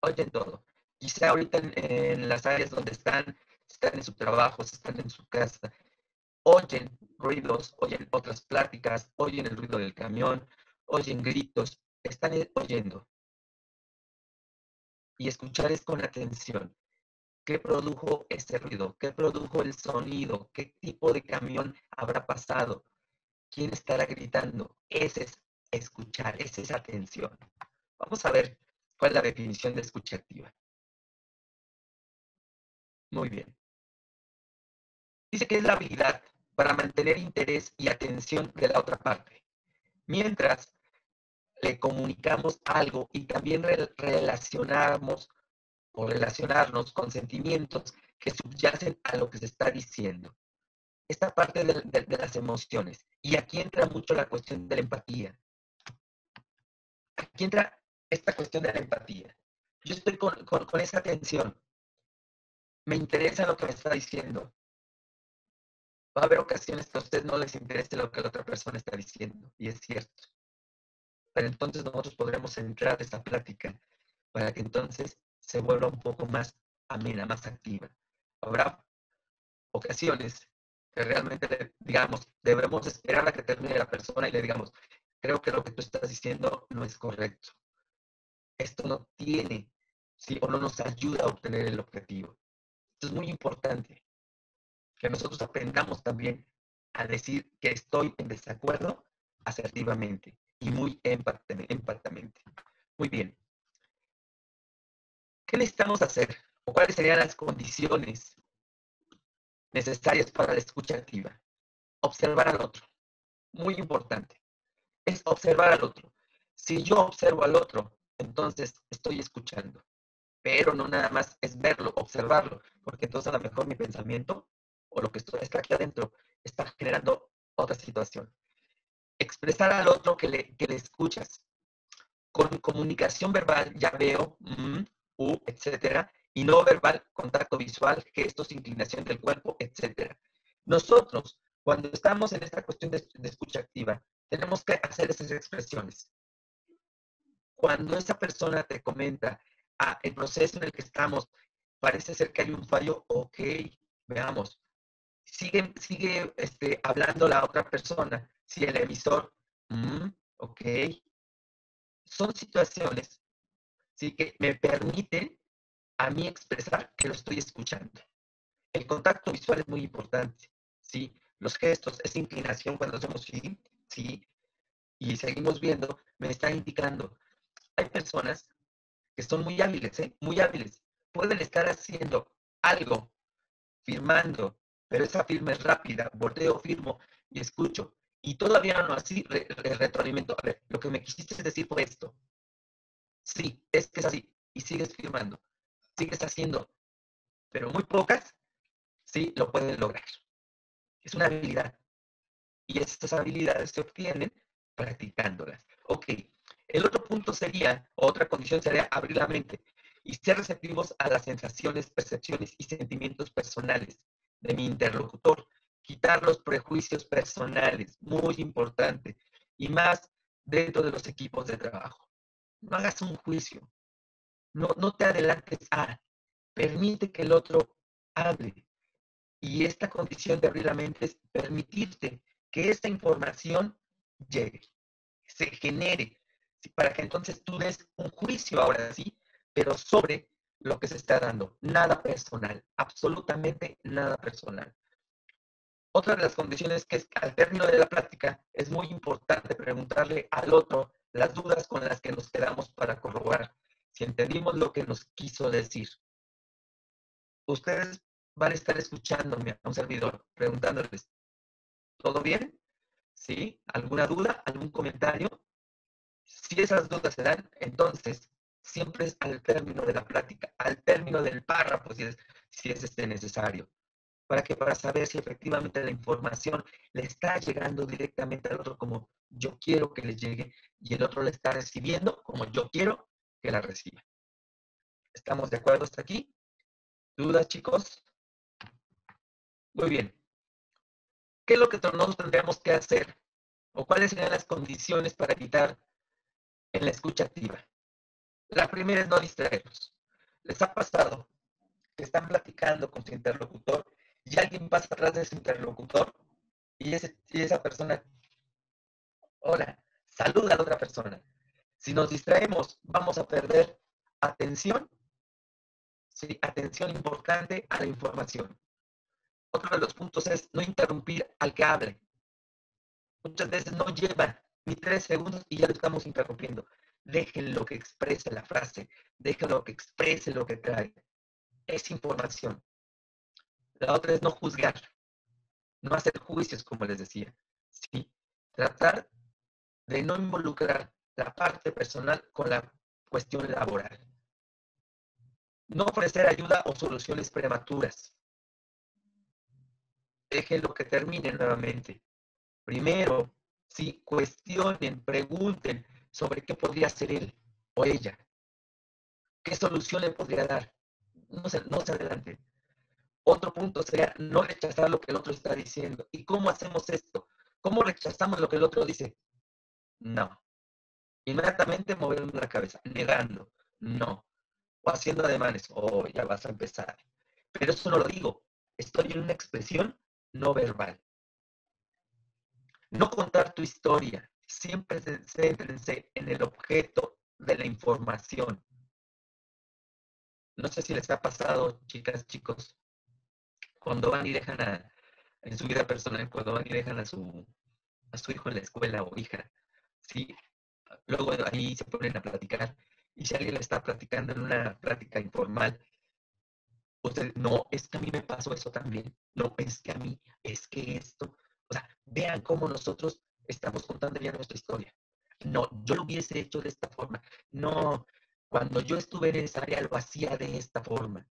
oyen todo. Quizá ahorita en, las áreas donde están, están en su trabajo, están en su casa, oyen ruidos, oyen otras pláticas, oyen el ruido del camión, oyen gritos, están oyendo y escuchar es con atención. ¿Qué produjo ese ruido? ¿Qué produjo el sonido? ¿Qué tipo de camión habrá pasado? ¿Quién estará gritando? Ese es escuchar, esa es atención. Vamos a ver cuál es la definición de escucha activa. Muy bien. Dice que es la habilidad para mantener interés y atención de la otra parte, Mientras le comunicamos algo y también relacionamos o relacionarnos con sentimientos que subyacen a lo que se está diciendo. Esta parte de, las emociones. Y aquí entra mucho la cuestión de la empatía. Aquí entra esta cuestión de la empatía. Yo estoy con, con esa atención. Me interesa lo que me está diciendo. Va a haber ocasiones que a usted no les interese lo que la otra persona está diciendo. Y es cierto. Pero entonces nosotros podremos entrar esa plática para que entonces se vuelva un poco más amena, más activa. Habrá ocasiones que realmente, digamos, debemos esperar a que termine la persona y le digamos, creo que lo que tú estás diciendo no es correcto. Esto no tiene, ¿sí? o no nos ayuda a obtener el objetivo. Esto es muy importante, que nosotros aprendamos también a decir que estoy en desacuerdo asertivamente y muy empatamente. Muy bien. ¿Qué necesitamos hacer? ¿O cuáles serían las condiciones necesarias para la escucha activa? Observar al otro. Muy importante. Es observar al otro. Si yo observo al otro, entonces estoy escuchando. Pero no nada más es verlo, observarlo, porque entonces a lo mejor mi pensamiento o lo que está aquí adentro está generando otra situación expresar al otro que le, que le escuchas. Con comunicación verbal ya veo, mm, u, etcétera, y no verbal, contacto visual, gestos, inclinación del cuerpo, etcétera. Nosotros, cuando estamos en esta cuestión de, escucha activa, tenemos que hacer esas expresiones. Cuando esa persona te comenta, ah, el proceso en el que estamos, parece ser que hay un fallo, ok, veamos. Sigue, sigue este, hablando la otra persona si el emisor, mm, ok, son situaciones ¿sí? que me permiten a mí expresar que lo estoy escuchando. El contacto visual es muy importante, ¿sí? Los gestos, esa inclinación cuando hacemos sí, sí, y seguimos viendo, me está indicando. Hay personas que son muy hábiles, ¿eh? Muy hábiles. Pueden estar haciendo algo, firmando, pero esa firma es rápida, bordeo, firmo y escucho y todavía no así re, retroalimento. A ver, lo que me quisiste decir fue esto. Sí, es que es así. Y sigues firmando, sigues haciendo, pero muy pocas sí lo pueden lograr. Es una habilidad. Y estas habilidades se obtienen practicándolas. Ok, el otro punto sería, otra condición sería abrir la mente y ser receptivos a las sensaciones, percepciones y sentimientos personales de mi interlocutor quitar los prejuicios personales, muy importante, y más dentro de los equipos de trabajo. No hagas un juicio, no, no te adelantes a, permite que el otro hable. Y esta condición de abrir la mente es permitirte que esta información llegue, se genere, para que entonces tú des un juicio ahora sí, pero sobre lo que se está dando. Nada personal, absolutamente nada personal. Otra de las condiciones que es al término de la práctica es muy importante preguntarle al otro las dudas con las que nos quedamos para corroborar si entendimos lo que nos quiso decir. Ustedes van a estar escuchándome a un servidor preguntándoles, ¿todo bien? ¿Sí? ¿Alguna duda? ¿Algún comentario? Si esas dudas se dan, entonces siempre es al término de la práctica, al término del párrafo, si es, si es este necesario para que para saber si efectivamente la información le está llegando directamente al otro como yo quiero que le llegue y el otro le está recibiendo como yo quiero que la reciba. ¿Estamos de acuerdo hasta aquí? ¿Dudas, chicos? Muy bien. ¿Qué es lo que nosotros tendríamos que hacer? ¿O cuáles serían las condiciones para evitar en la escucha activa? La primera es no distraerlos. ¿Les ha pasado que están platicando con su interlocutor y alguien pasa atrás de su interlocutor y, esa persona, hola, saluda a la otra persona. Si nos distraemos, vamos a perder atención, ¿sí? atención importante a la información. Otro de los puntos es no interrumpir al que hable. Muchas veces no lleva ni tres segundos y ya lo estamos interrumpiendo. Déjenlo que exprese la frase, déjenlo que exprese lo que trae. Es información. La otra es no juzgar, no hacer juicios, como les decía. ¿sí? Tratar de no involucrar la parte personal con la cuestión laboral. No ofrecer ayuda o soluciones prematuras. Déjenlo que termine nuevamente. Primero, si cuestionen, pregunten sobre qué podría hacer él o ella. ¿Qué solución le podría dar? No se, no se adelante. Otro punto sería no rechazar lo que el otro está diciendo. ¿Y cómo hacemos esto? ¿Cómo rechazamos lo que el otro dice? No. Inmediatamente moviendo la cabeza, negando, no. O haciendo ademanes, oh, ya vas a empezar. Pero eso no lo digo. Estoy en una expresión no verbal. No contar tu historia. Siempre céntrense en el objeto de la información. No sé si les ha pasado, chicas, chicos, cuando van y dejan a, en su vida personal, cuando van y dejan a su, a su hijo en la escuela o hija, ¿sí? Luego ahí se ponen a platicar y si alguien le está platicando en una plática informal, usted, no, es que a mí me pasó eso también, no, es que a mí, es que esto, o sea, vean cómo nosotros estamos contando ya nuestra historia. No, yo lo hubiese hecho de esta forma. No, cuando yo estuve en esa área lo hacía de esta forma.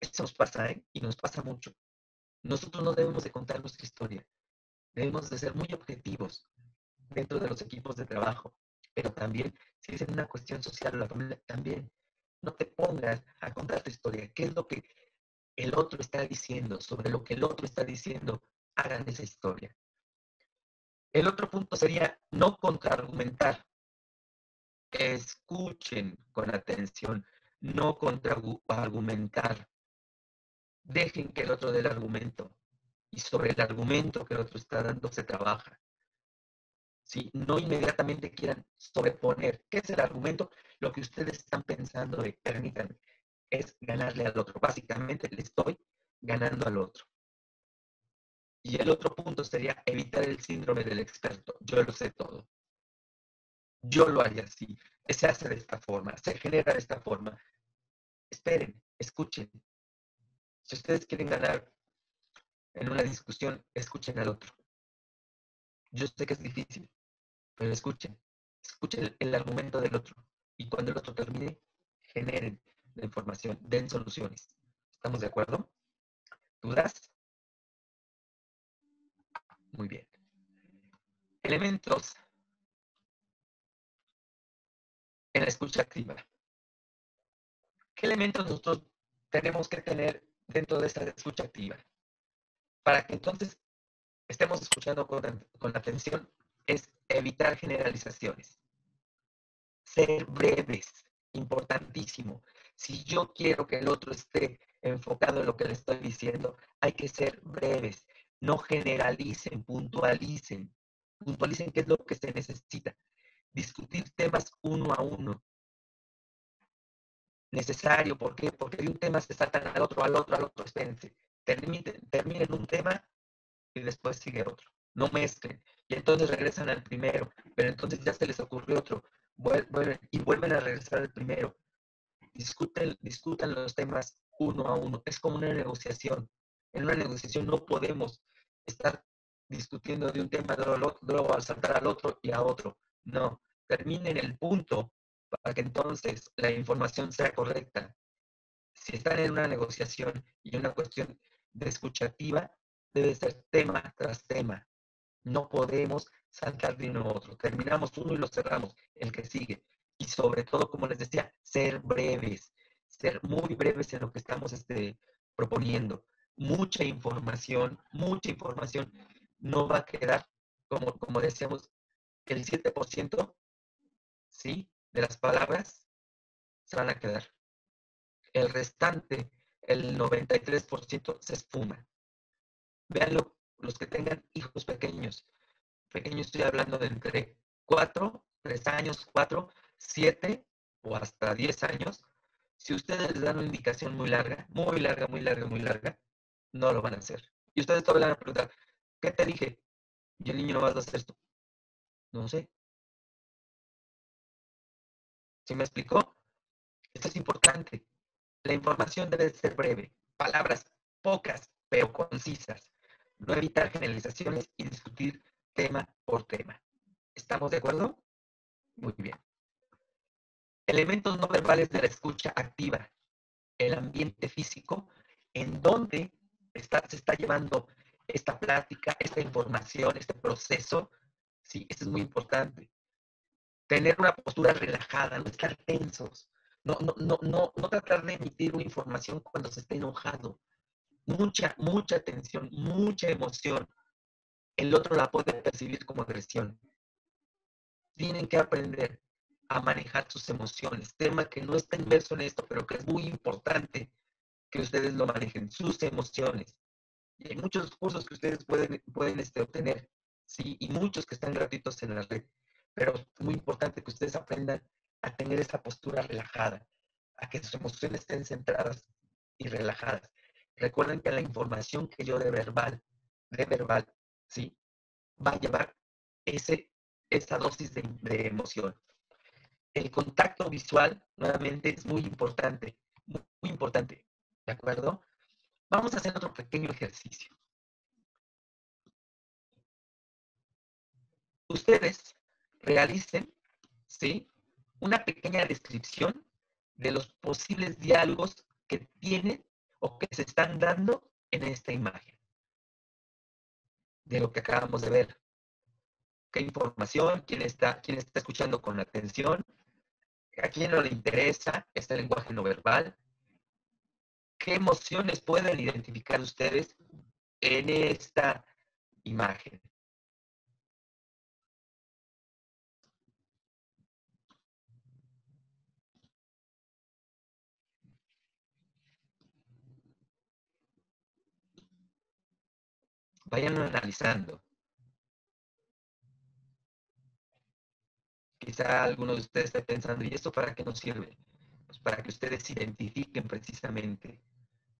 Eso nos pasa, ¿eh? Y nos pasa mucho. Nosotros no debemos de contar nuestra historia. Debemos de ser muy objetivos dentro de los equipos de trabajo. Pero también, si es en una cuestión social o la familia, también no te pongas a contar tu historia. ¿Qué es lo que el otro está diciendo? Sobre lo que el otro está diciendo, hagan esa historia. El otro punto sería no contraargumentar. Escuchen con atención, no contraargumentar. Dejen que el otro dé el argumento. Y sobre el argumento que el otro está dando se trabaja. ¿Sí? No inmediatamente quieran sobreponer. ¿Qué es el argumento? Lo que ustedes están pensando de, permítanme, es ganarle al otro. Básicamente le estoy ganando al otro. Y el otro punto sería evitar el síndrome del experto. Yo lo sé todo. Yo lo haría así. Se hace de esta forma, se genera de esta forma. Esperen, escuchen, si ustedes quieren ganar en una discusión, escuchen al otro. Yo sé que es difícil, pero escuchen. Escuchen el, argumento del otro. Y cuando el otro termine, generen la información, den soluciones. ¿Estamos de acuerdo? ¿Dudas? Muy bien. Elementos en la escucha activa. ¿Qué elementos nosotros tenemos que tener dentro de esta escucha activa. Para que entonces estemos escuchando con, atención es evitar generalizaciones. Ser breves, importantísimo. Si yo quiero que el otro esté enfocado en lo que le estoy diciendo, hay que ser breves. No generalicen, puntualicen. Puntualicen qué es lo que se necesita. Discutir temas uno a uno necesario. ¿Por qué? Porque de un tema se saltan al otro, al otro, al otro. Espérense. Terminen, un tema y después sigue otro. No mezclen. Y entonces regresan al primero. Pero entonces ya se les ocurrió otro. Y vuelven a regresar al primero. Discuten, discutan los temas uno a uno. Es como una negociación. En una negociación no podemos estar discutiendo de un tema, luego, luego al saltar al otro y a otro. No. Terminen el punto para que entonces la información sea correcta. Si están en una negociación y una cuestión de escuchativa, debe ser tema tras tema. No podemos saltar de uno a otro. Terminamos uno y lo cerramos, el que sigue. Y sobre todo, como les decía, ser breves, ser muy breves en lo que estamos este, proponiendo. Mucha información, mucha información no va a quedar, como, como decíamos, el 7%, ¿sí? de las palabras se van a quedar. El restante, el 93%, se esfuma. Veanlo, los que tengan hijos pequeños. Pequeños estoy hablando de entre 4, 3 años, 4, 7 o hasta 10 años. Si ustedes les dan una indicación muy larga, muy larga, muy larga, muy larga, no lo van a hacer. Y ustedes todavía van a preguntar, ¿qué te dije? Y el niño no va a hacer esto. No sé. ¿Sí me explicó? Esto es importante. La información debe ser breve, palabras pocas pero concisas. No evitar generalizaciones y discutir tema por tema. ¿Estamos de acuerdo? Muy bien. Elementos no verbales de la escucha activa. El ambiente físico en donde está, se está llevando esta plática, esta información, este proceso. Sí, eso es muy importante. Tener una postura relajada, no estar tensos. No, no, no, no, no tratar de emitir una información cuando se esté enojado. Mucha, mucha tensión, mucha emoción. El otro la puede percibir como agresión. Tienen que aprender a manejar sus emociones. Tema que no está inmerso en esto, pero que es muy importante que ustedes lo manejen, sus emociones. Y hay muchos cursos que ustedes pueden, pueden este, obtener, ¿sí? Y muchos que están gratuitos en la red. Pero es muy importante que ustedes aprendan a tener esa postura relajada, a que sus emociones estén centradas y relajadas. Recuerden que la información que yo de verbal, de verbal, ¿sí? Va a llevar ese, esa dosis de, de emoción. El contacto visual, nuevamente, es muy importante, muy, muy importante, ¿de acuerdo? Vamos a hacer otro pequeño ejercicio. Ustedes realicen, ¿sí? Una pequeña descripción de los posibles diálogos que tienen o que se están dando en esta imagen. De lo que acabamos de ver. ¿Qué información? ¿Quién está, quién está escuchando con atención? ¿A quién no le interesa este lenguaje no verbal? ¿Qué emociones pueden identificar ustedes en esta imagen? Vayan analizando. Quizá alguno de ustedes esté pensando, ¿y esto para qué nos sirve? Pues para que ustedes identifiquen precisamente,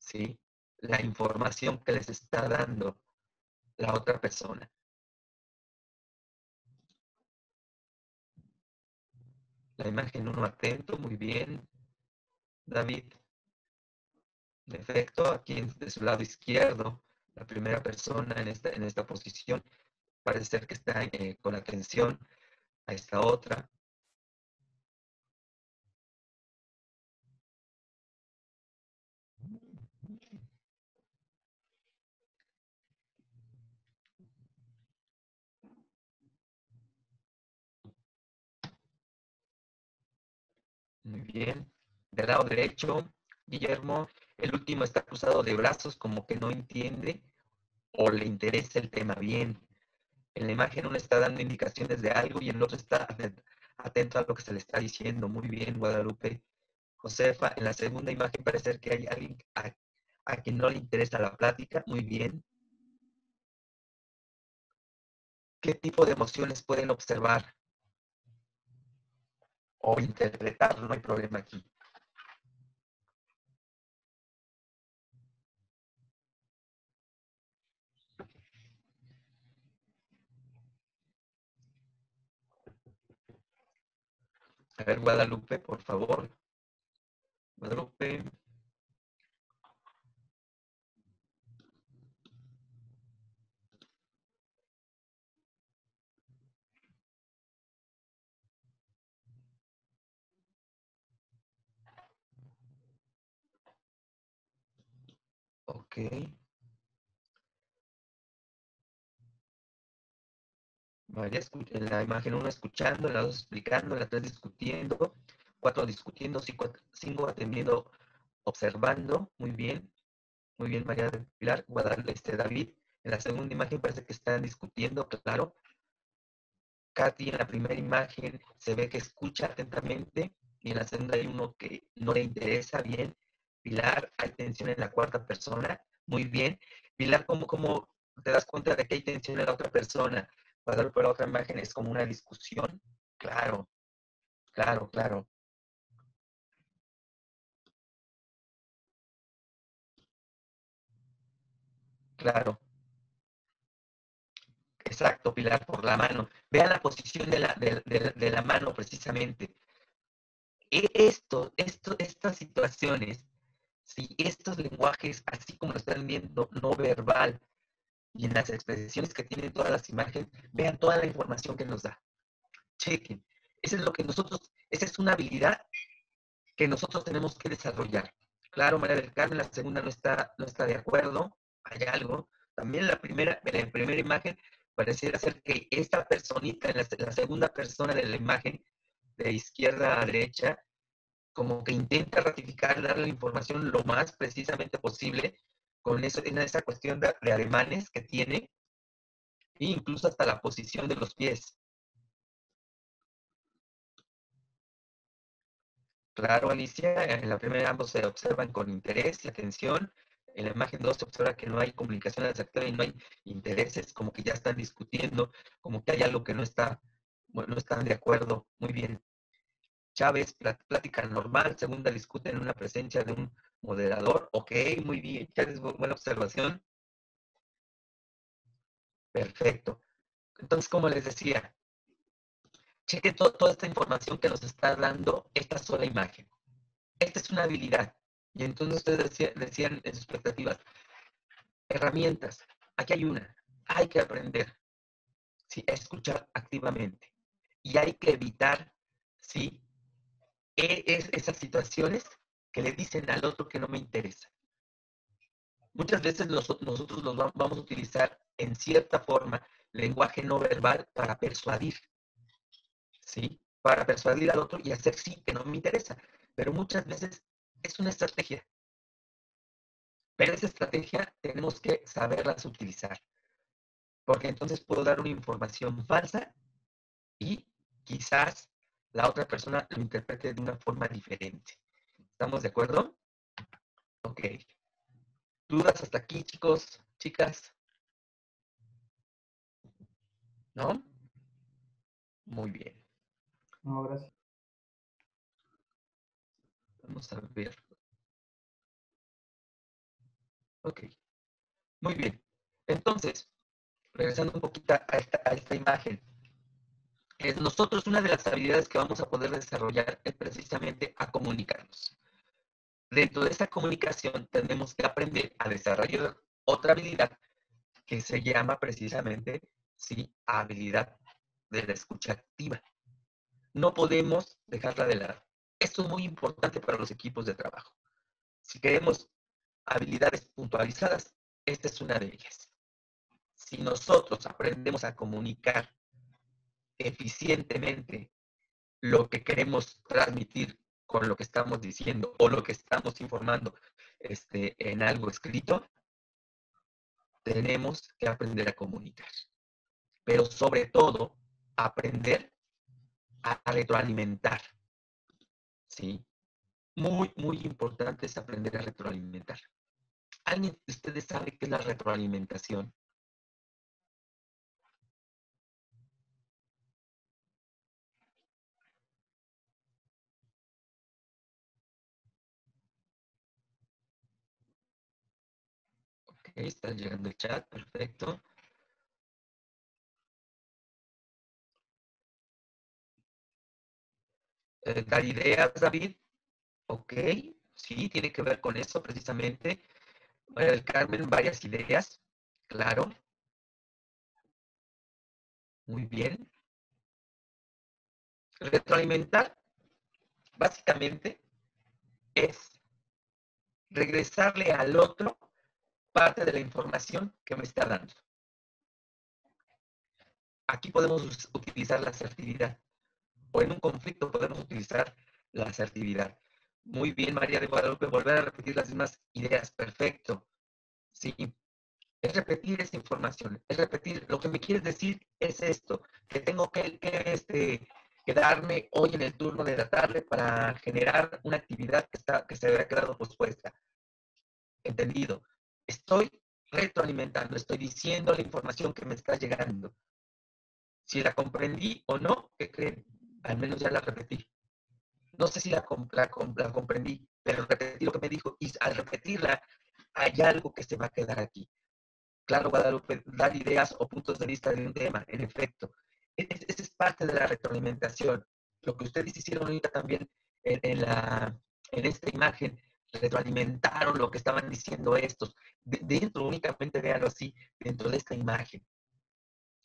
¿sí? La información que les está dando la otra persona. La imagen uno atento, muy bien. David. En efecto, aquí de su lado izquierdo, la primera persona en esta, en esta posición parece ser que está eh, con atención a esta otra. Muy bien. Del lado derecho, Guillermo, el último está cruzado de brazos como que no entiende o le interesa el tema bien. En la imagen uno está dando indicaciones de algo y el otro está atento a lo que se le está diciendo. Muy bien, Guadalupe. Josefa, en la segunda imagen parece que hay alguien a, a quien no le interesa la plática. Muy bien. ¿Qué tipo de emociones pueden observar o interpretar? No hay problema aquí. A ver, Guadalupe, por favor. Guadalupe. Ok. Vaya, en la imagen uno escuchando, en la dos explicando, en la tres discutiendo, cuatro discutiendo, cinco, cinco atendiendo, observando, muy bien, muy bien María del Pilar, Guadalupe, este David, en la segunda imagen parece que están discutiendo, claro. Katy en la primera imagen se ve que escucha atentamente y en la segunda hay uno que no le interesa bien. Pilar, hay tensión en la cuarta persona, muy bien. Pilar, ¿cómo, cómo te das cuenta de que hay tensión en la otra persona? Guadalupe, la otra imagen es como una discusión. Claro, claro, claro. Claro. Exacto, Pilar, por la mano. Vean la posición de la, de la mano precisamente. E, esto, esto, estas situaciones, si estos lenguajes, así como lo están viendo, no verbal, y en las expresiones que tienen todas las imágenes, vean toda la información que nos da. chequen. Eso es lo que nosotros, esa es una habilidad que nosotros tenemos que desarrollar. Claro, María del Carmen, la segunda no está, no está de acuerdo, hay algo. También la primera, en la primera imagen pareciera ser que esta personita, en la, segunda persona de la imagen, de izquierda a derecha, como que intenta ratificar, darle la información lo más precisamente posible con eso, en esa cuestión de, de ademanes que tiene, e incluso hasta la posición de los pies. Claro, Alicia, en la primera ambos se observan con interés y atención. En la imagen 2 se observa que no hay comunicación asertiva y no hay intereses, como que ya están discutiendo, como que hay algo que no está, no están de acuerdo. Muy bien. Chávez, plática normal. Segunda, discuten en una presencia de un moderador. Ok, muy bien. Chávez, buena observación. Perfecto. Entonces, como les decía, cheque toda esta información que nos está dando esta sola imagen. Esta es una habilidad. Y entonces ustedes decían, en sus expectativas, herramientas. Aquí hay una. Hay que aprender ¿sí? escuchar activamente. Y hay que evitar ¿sí? Es, esas situaciones que le dicen al otro que no me interesa. Muchas veces nosotros los vamos a utilizar en cierta forma lenguaje no verbal para persuadir. ¿sí? Para persuadir al otro y hacer sí, que no me interesa. Pero muchas veces es una estrategia. Pero esa estrategia tenemos que saberlas utilizar. Porque entonces puedo dar una información falsa y quizás la otra persona lo interprete de una forma diferente. ¿Estamos de acuerdo? Ok. ¿Dudas hasta aquí, chicos, chicas? ¿No? Muy bien. No, gracias. Vamos a ver. Ok. Muy bien. Entonces, regresando un poquito a esta, imagen. Nosotros una de las habilidades que vamos a poder desarrollar es precisamente a comunicarnos. Dentro de esa comunicación tenemos que aprender a desarrollar otra habilidad que se llama precisamente, sí, habilidad de la escucha activa no podemos dejarla de lado. Esto es muy importante para los equipos de trabajo. Si queremos habilidades puntualizadas, esta es una de ellas. Si nosotros aprendemos a comunicar eficientemente lo que queremos transmitir con lo que estamos diciendo o lo que estamos informando este, en algo escrito, tenemos que aprender a comunicar. Pero sobre todo, aprender a retroalimentar. ¿Sí? Muy, muy importante es aprender a retroalimentar. ¿Alguien de ustedes sabe qué es la retroalimentación? Ok, está llegando el chat, perfecto. Eh, dar ideas, David. Ok, sí, tiene que ver con eso precisamente. María del Carmen, varias ideas, claro. Muy bien. Retroalimentar, básicamente, es regresarle al otro parte de la información que me está dando. Aquí podemos utilizar la asertividad o en un conflicto podemos utilizar la asertividad. Muy bien, María de Guadalupe, volver a repetir las mismas ideas. Perfecto. Sí. Es repetir esa información. Es repetir, lo que me quieres decir es esto, que tengo que, este, quedarme hoy en el turno de la tarde para generar una actividad que, está, que se había quedado pospuesta. Entendido. Estoy retroalimentando, estoy diciendo la información que me está llegando. Si la comprendí o no, ¿qué creen? al menos ya la repetí. No sé si la, la, la, comprendí, pero repetí lo que me dijo y al repetirla hay algo que se va a quedar aquí. Claro, Guadalupe, dar ideas o puntos de vista de un tema, en efecto. E, e, esa es parte de la retroalimentación. Lo que ustedes hicieron ahorita también en, la, en esta imagen, retroalimentaron lo que estaban diciendo estos. dentro, únicamente véanlo así, dentro de esta imagen.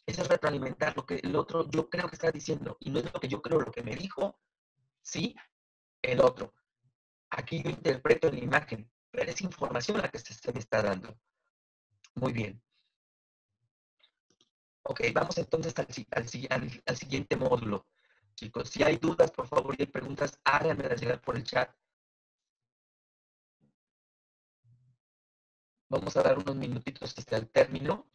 Eso es retroalimentar lo que el otro yo creo que está diciendo y no es lo que yo creo, lo que me dijo, sí, el otro. Aquí yo interpreto la imagen, pero es información la que se, me está dando. Muy bien. Ok, vamos entonces al, siguiente módulo. Chicos, si hay dudas, por favor, y hay preguntas, háganmelas llegar por el chat. Vamos a dar unos minutitos hasta el término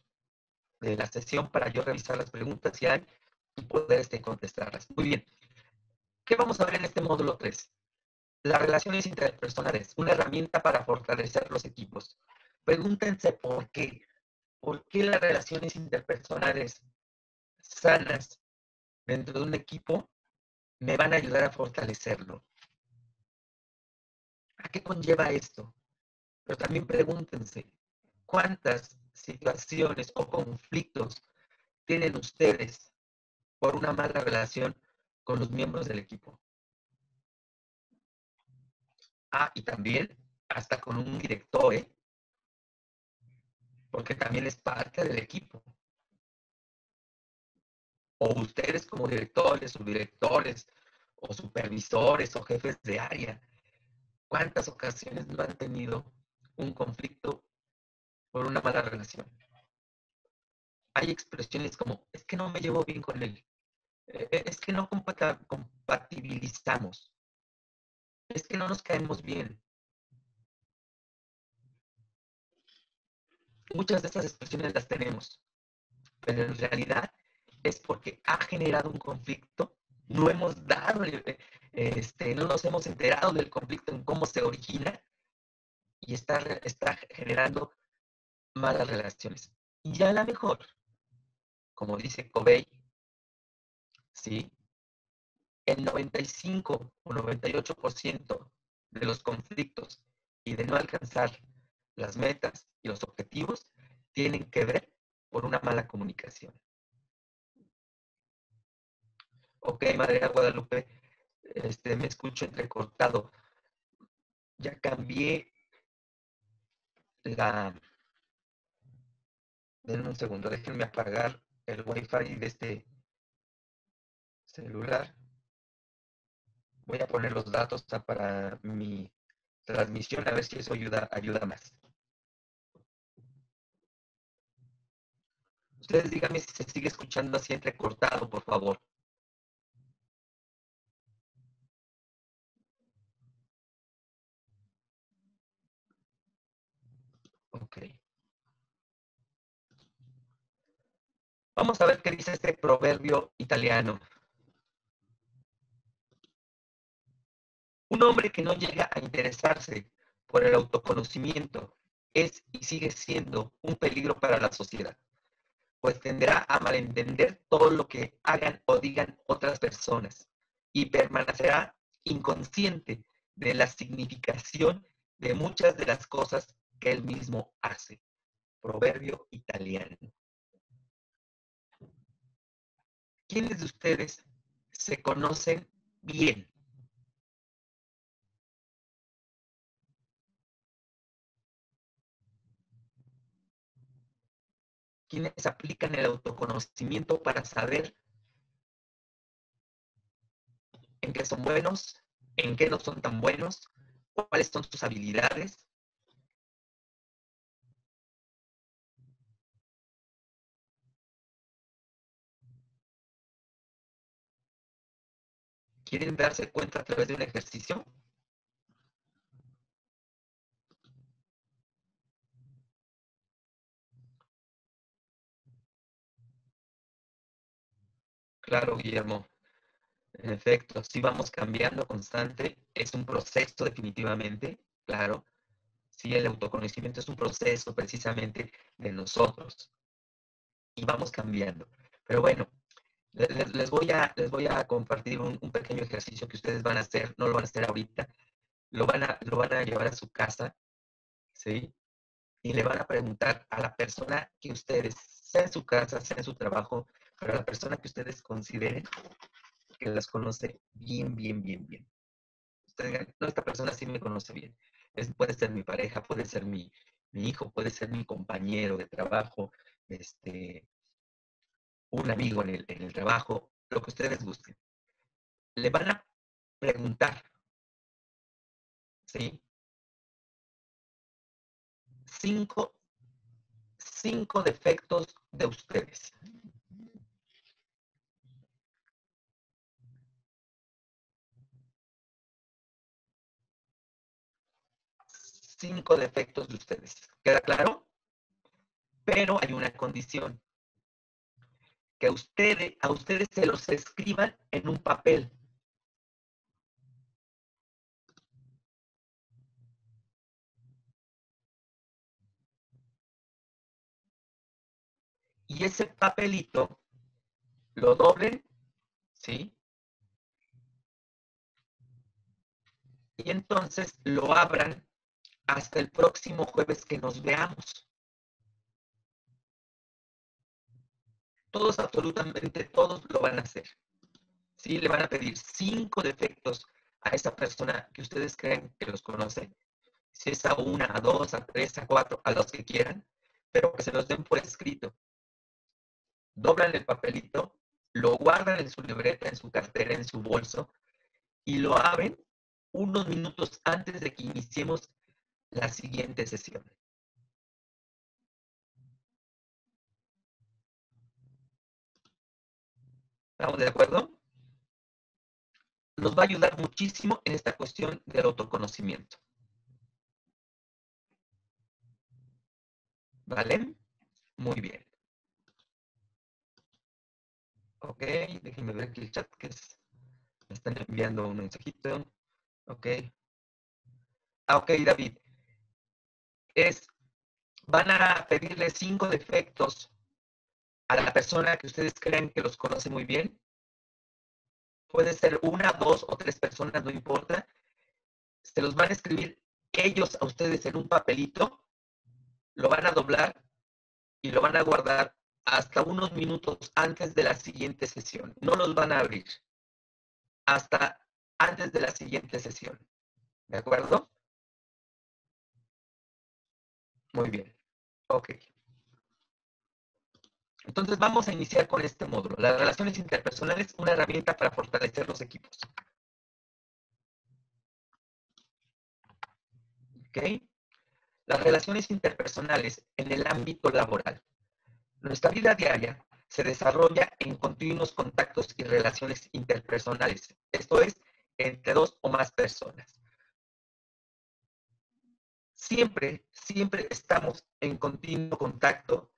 de la sesión para yo revisar las preguntas si hay y poder este, contestarlas. Muy bien. ¿Qué vamos a ver en este módulo 3? Las relaciones interpersonales, una herramienta para fortalecer los equipos. Pregúntense por qué. ¿Por qué las relaciones interpersonales sanas dentro de un equipo me van a ayudar a fortalecerlo? ¿A qué conlleva esto? Pero también pregúntense, ¿cuántas situaciones o conflictos tienen ustedes por una mala relación con los miembros del equipo? Ah, y también hasta con un director, ¿eh? Porque también es parte del equipo. O ustedes como directores o directores o supervisores o jefes de área, ¿cuántas ocasiones no han tenido un conflicto por una mala relación? Hay expresiones como, es que no me llevo bien con él, eh, eh, es que no compatibilizamos es que no nos caemos bien. Muchas de estas expresiones las tenemos, pero en realidad es porque ha generado un conflicto, no hemos dado, eh, este, no nos hemos enterado del conflicto en cómo se origina y está, está generando malas relaciones. Y ya a lo mejor, como dice Covey, ¿sí? el 95 o 98% de los conflictos y de no alcanzar las metas y los objetivos tienen que ver por una mala comunicación. Ok, Madre Guadalupe, este, me escucho entrecortado. Ya cambié la... Denme un segundo, déjenme apagar el wifi de este celular voy a poner los datos para mi transmisión a ver si eso ayuda, ayuda más. Ustedes díganme si se sigue escuchando así entrecortado, por favor. Ok. Vamos a ver qué dice este proverbio italiano. Un hombre que no llega a interesarse por el autoconocimiento es y sigue siendo un peligro para la sociedad, pues tendrá a malentender todo lo que hagan o digan otras personas y permanecerá inconsciente de la significación de muchas de las cosas que él mismo hace. Proverbio italiano. ¿Quiénes de ustedes se conocen bien? quienes aplican el autoconocimiento para saber en qué son buenos, en qué no son tan buenos, cuáles son sus habilidades. ¿Quieren darse cuenta a través de un ejercicio? Claro, Guillermo. En efecto, si vamos cambiando constante, es un proceso definitivamente, claro. Sí, el autoconocimiento es un proceso precisamente de nosotros. Y vamos cambiando. Pero bueno, les, voy, a, les voy a compartir un, pequeño ejercicio que ustedes van a hacer, no lo van a hacer ahorita, lo van a, lo van a llevar a su casa, ¿sí? Y le van a preguntar a la persona que ustedes, sea en su casa, sea en su trabajo, para la persona que ustedes consideren que las conoce bien, bien, bien, bien. Ustedes no, esta persona sí me conoce bien. puede ser mi pareja, puede ser mi, hijo, puede ser mi compañero de trabajo, este, un amigo en el, en el trabajo, lo que ustedes gusten. Le van a preguntar, ¿sí? Cinco, cinco defectos de ustedes. Cinco defectos de ustedes. ¿Queda claro? Pero hay una condición. Que a ustedes, a ustedes se los escriban en un papel. y ese papelito lo doblen, ¿sí? Y entonces lo abran hasta el próximo jueves que nos veamos. Todos, absolutamente todos lo van a hacer. ¿Sí? Le van a pedir cinco defectos a esa persona que ustedes creen que los conoce. Si es a una, a dos, a tres, a cuatro, a los que quieran, pero que se los den por escrito doblan el papelito, lo guardan en su libreta, en su cartera, en su bolso y lo abren unos minutos antes de que iniciemos la siguiente sesión. ¿Estamos de acuerdo? Nos va a ayudar muchísimo en esta cuestión del autoconocimiento. ¿Vale? Muy bien. Ok, déjenme ver aquí el chat que. Me están enviando un mensajito. Ok. Ah, ok, David. Es, van a pedirle cinco defectos a la persona que ustedes creen que los conoce muy bien. Puede ser una, dos o tres personas, no importa. Se los van a escribir ellos a ustedes en un papelito, lo van a doblar y lo van a guardar hasta unos minutos antes de la siguiente sesión. No los van a abrir hasta antes de la siguiente sesión. ¿De acuerdo? Muy bien. Ok. Entonces vamos a iniciar con este módulo. Las relaciones interpersonales, una herramienta para fortalecer los equipos. ¿Ok? Las relaciones interpersonales en el ámbito laboral. Nuestra vida diaria se desarrolla en continuos contactos y relaciones interpersonales, esto es, entre dos o más personas. Siempre, siempre estamos en continuo contacto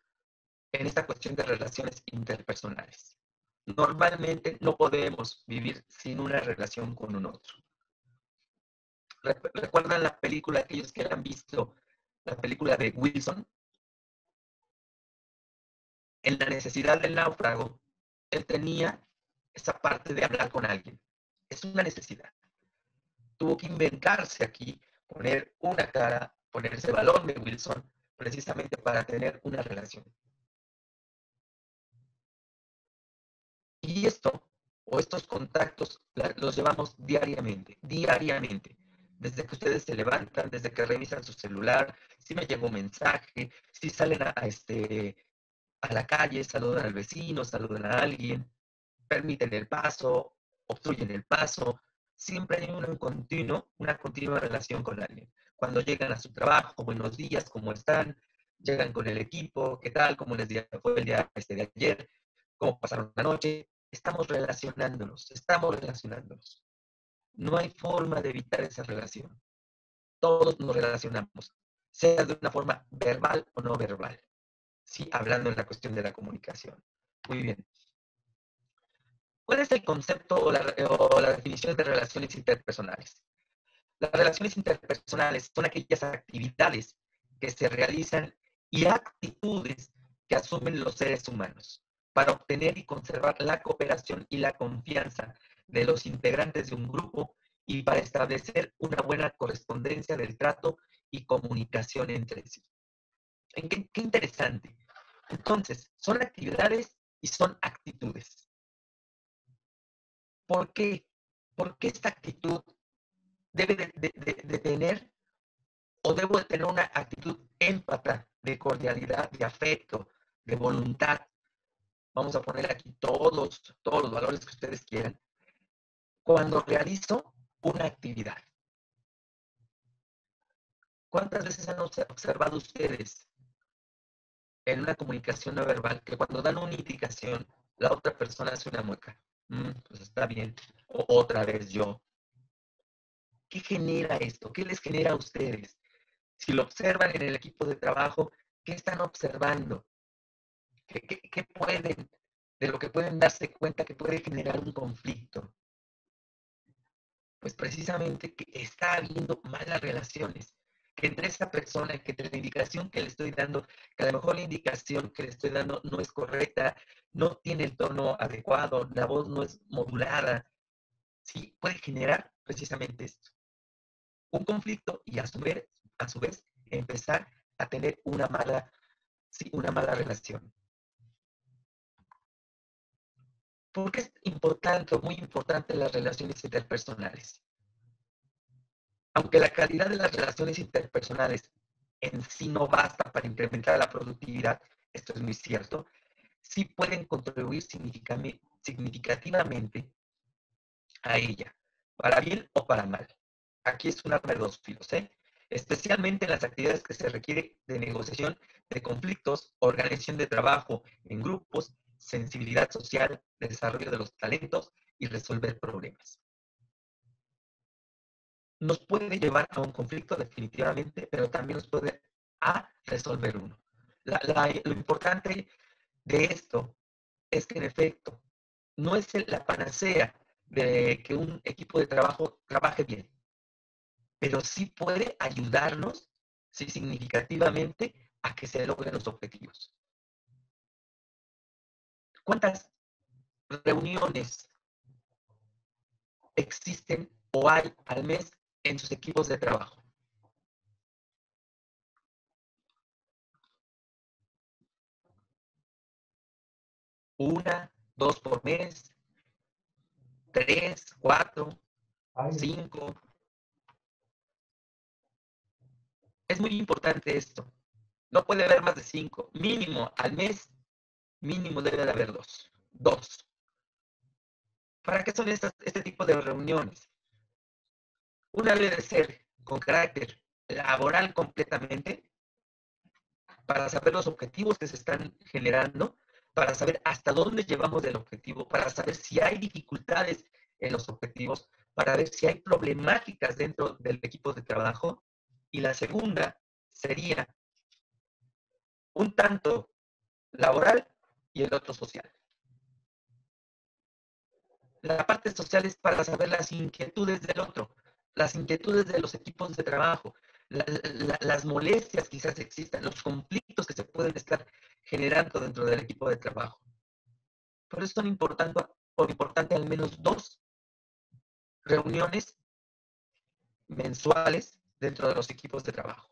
en esta cuestión de relaciones interpersonales. Normalmente no podemos vivir sin una relación con un otro. ¿Recuerdan la película, aquellos que la han visto, la película de Wilson? en la necesidad del náufrago, él tenía esa parte de hablar con alguien. Es una necesidad. Tuvo que inventarse aquí, poner una cara, ponerse balón de Wilson, precisamente para tener una relación. Y esto, o estos contactos, los llevamos diariamente, diariamente. Desde que ustedes se levantan, desde que revisan su celular, si me llegó un mensaje, si salen a, a este, a la calle, saludan al vecino, saludan a alguien, permiten el paso, obstruyen el paso. Siempre hay un continuo, una continua relación con alguien. Cuando llegan a su trabajo, buenos días, ¿cómo están? Llegan con el equipo, ¿qué tal? ¿Cómo les fue el día este de ayer? ¿Cómo pasaron la noche? Estamos relacionándonos, estamos relacionándonos. No hay forma de evitar esa relación. Todos nos relacionamos, sea de una forma verbal o no verbal. ¿sí? Hablando en la cuestión de la comunicación. Muy bien. ¿Cuál es el concepto o la, definición de relaciones interpersonales? Las relaciones interpersonales son aquellas actividades que se realizan y actitudes que asumen los seres humanos para obtener y conservar la cooperación y la confianza de los integrantes de un grupo y para establecer una buena correspondencia del trato y comunicación entre sí. Qué, interesante. Entonces, son actividades y son actitudes. ¿Por qué? Porque esta actitud debe de, tener o debo de tener una actitud empata, de cordialidad, de afecto, de voluntad. Vamos a poner aquí todos, todos los valores que ustedes quieran, cuando realizo una actividad. ¿Cuántas veces han observado ustedes en una comunicación no verbal que cuando dan una indicación, la otra persona hace una mueca? Mm, pues está bien. Otra vez yo. ¿Qué genera esto? ¿Qué les genera a ustedes? Si lo observan en el equipo de trabajo, ¿qué están observando? ¿Qué, pueden, de lo que pueden darse cuenta que puede generar un conflicto? Pues precisamente que está habiendo malas relaciones, que entre esa persona, que entre la indicación que le estoy dando, que a lo mejor la indicación que le estoy dando no es correcta, no tiene el tono adecuado, la voz no es modulada, sí, puede generar precisamente esto. Un conflicto y a su vez, a su vez empezar a tener una mala, sí, una mala relación. ¿Por qué es importante o muy importante las relaciones interpersonales? Aunque la calidad de las relaciones interpersonales en sí no basta para incrementar la productividad, esto es muy cierto, sí pueden contribuir significativamente a ella, para bien o para mal. Aquí es una de dos filos, ¿eh? especialmente en las actividades que se requiere de negociación de conflictos, organización de trabajo en grupos sensibilidad social, desarrollo de los talentos y resolver problemas. Nos puede llevar a un conflicto definitivamente, pero también nos puede a resolver uno. lo importante de esto es que en efecto no es la panacea de que un equipo de trabajo trabaje bien, pero sí puede ayudarnos sí, significativamente a que se logren los objetivos. ¿Cuántas reuniones existen o hay al mes en sus equipos de trabajo? Una, dos por mes, tres, cuatro, cinco. Es muy importante esto. No puede haber más de cinco. Mínimo al mes mínimo debe de haber dos. Dos. ¿Para qué son este tipo de reuniones? Una debe de ser con carácter laboral completamente, para saber los objetivos que se están generando, para saber hasta dónde llevamos el objetivo, para saber si hay dificultades en los objetivos, para ver si hay problemáticas dentro del equipo de trabajo. Y la segunda sería un tanto laboral y el otro social. La parte social es para saber las inquietudes del otro, las inquietudes de los equipos de trabajo, las molestias quizás existan, los conflictos que se pueden estar generando dentro del equipo de trabajo. Por eso son importantes importante al menos dos reuniones mensuales dentro de los equipos de trabajo.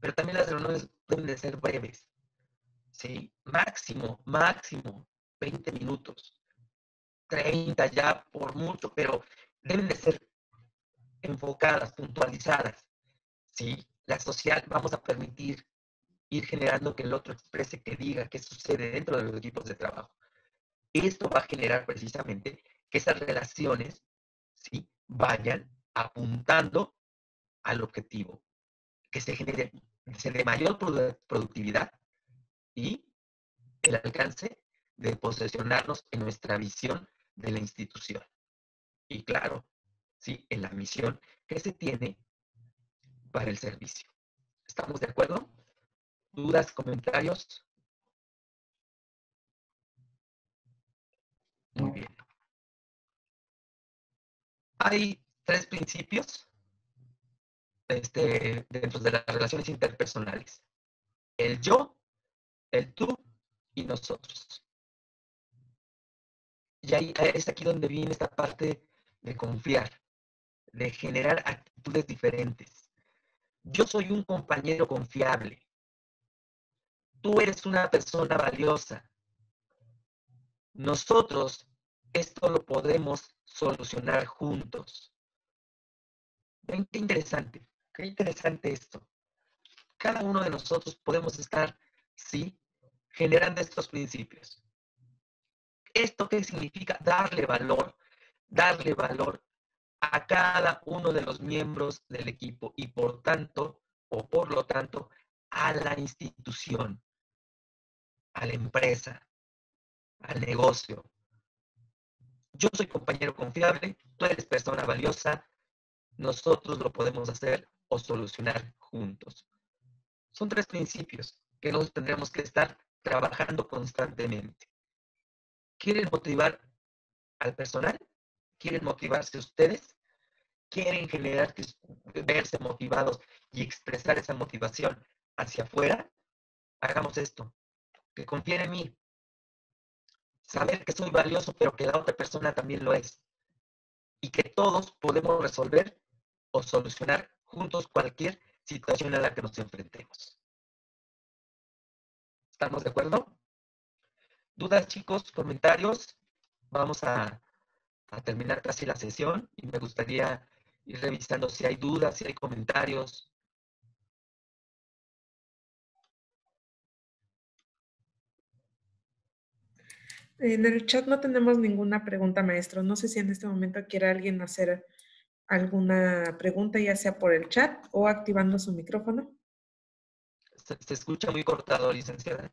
Pero también las reuniones de ser breves. ¿Sí? Máximo, máximo 20 minutos. 30 ya por mucho, pero deben de ser enfocadas, puntualizadas. ¿sí? La social vamos a permitir ir generando que el otro exprese, que diga qué sucede dentro de los equipos de trabajo. Esto va a generar precisamente que esas relaciones ¿sí? vayan apuntando al objetivo, que se genere, se de mayor productividad y el alcance de posesionarnos en nuestra visión de la institución. Y claro, sí, en la misión que se tiene para el servicio. ¿Estamos de acuerdo? ¿Dudas, comentarios? Muy bien. Hay tres principios este, dentro de las relaciones interpersonales. El yo, el tú y nosotros. Y ahí es aquí donde viene esta parte de confiar, de generar actitudes diferentes. Yo soy un compañero confiable. Tú eres una persona valiosa. Nosotros esto lo podemos solucionar juntos. Ven qué interesante, qué interesante esto. Cada uno de nosotros podemos estar, sí, generando estos principios. ¿Esto qué significa? Darle valor, darle valor a cada uno de los miembros del equipo y por tanto, o por lo tanto, a la institución, a la empresa, al negocio. Yo soy compañero confiable, tú eres persona valiosa, nosotros lo podemos hacer o solucionar juntos. Son tres principios que nos tendremos que estar trabajando constantemente. ¿Quieren motivar al personal? ¿Quieren motivarse ustedes? ¿Quieren generar, verse motivados y expresar esa motivación hacia afuera? Hagamos esto. Que confíen en mí. Saber que soy valioso, pero que la otra persona también lo es. Y que todos podemos resolver o solucionar juntos cualquier situación a la que nos enfrentemos. ¿Estamos de acuerdo? ¿Dudas, chicos? ¿Comentarios? Vamos a, terminar casi la sesión y me gustaría ir revisando si hay dudas, si hay comentarios. En el chat no tenemos ninguna pregunta, maestro. No sé si en este momento quiere alguien hacer alguna pregunta, ya sea por el chat o activando su micrófono. Se, escucha muy cortado, licenciada.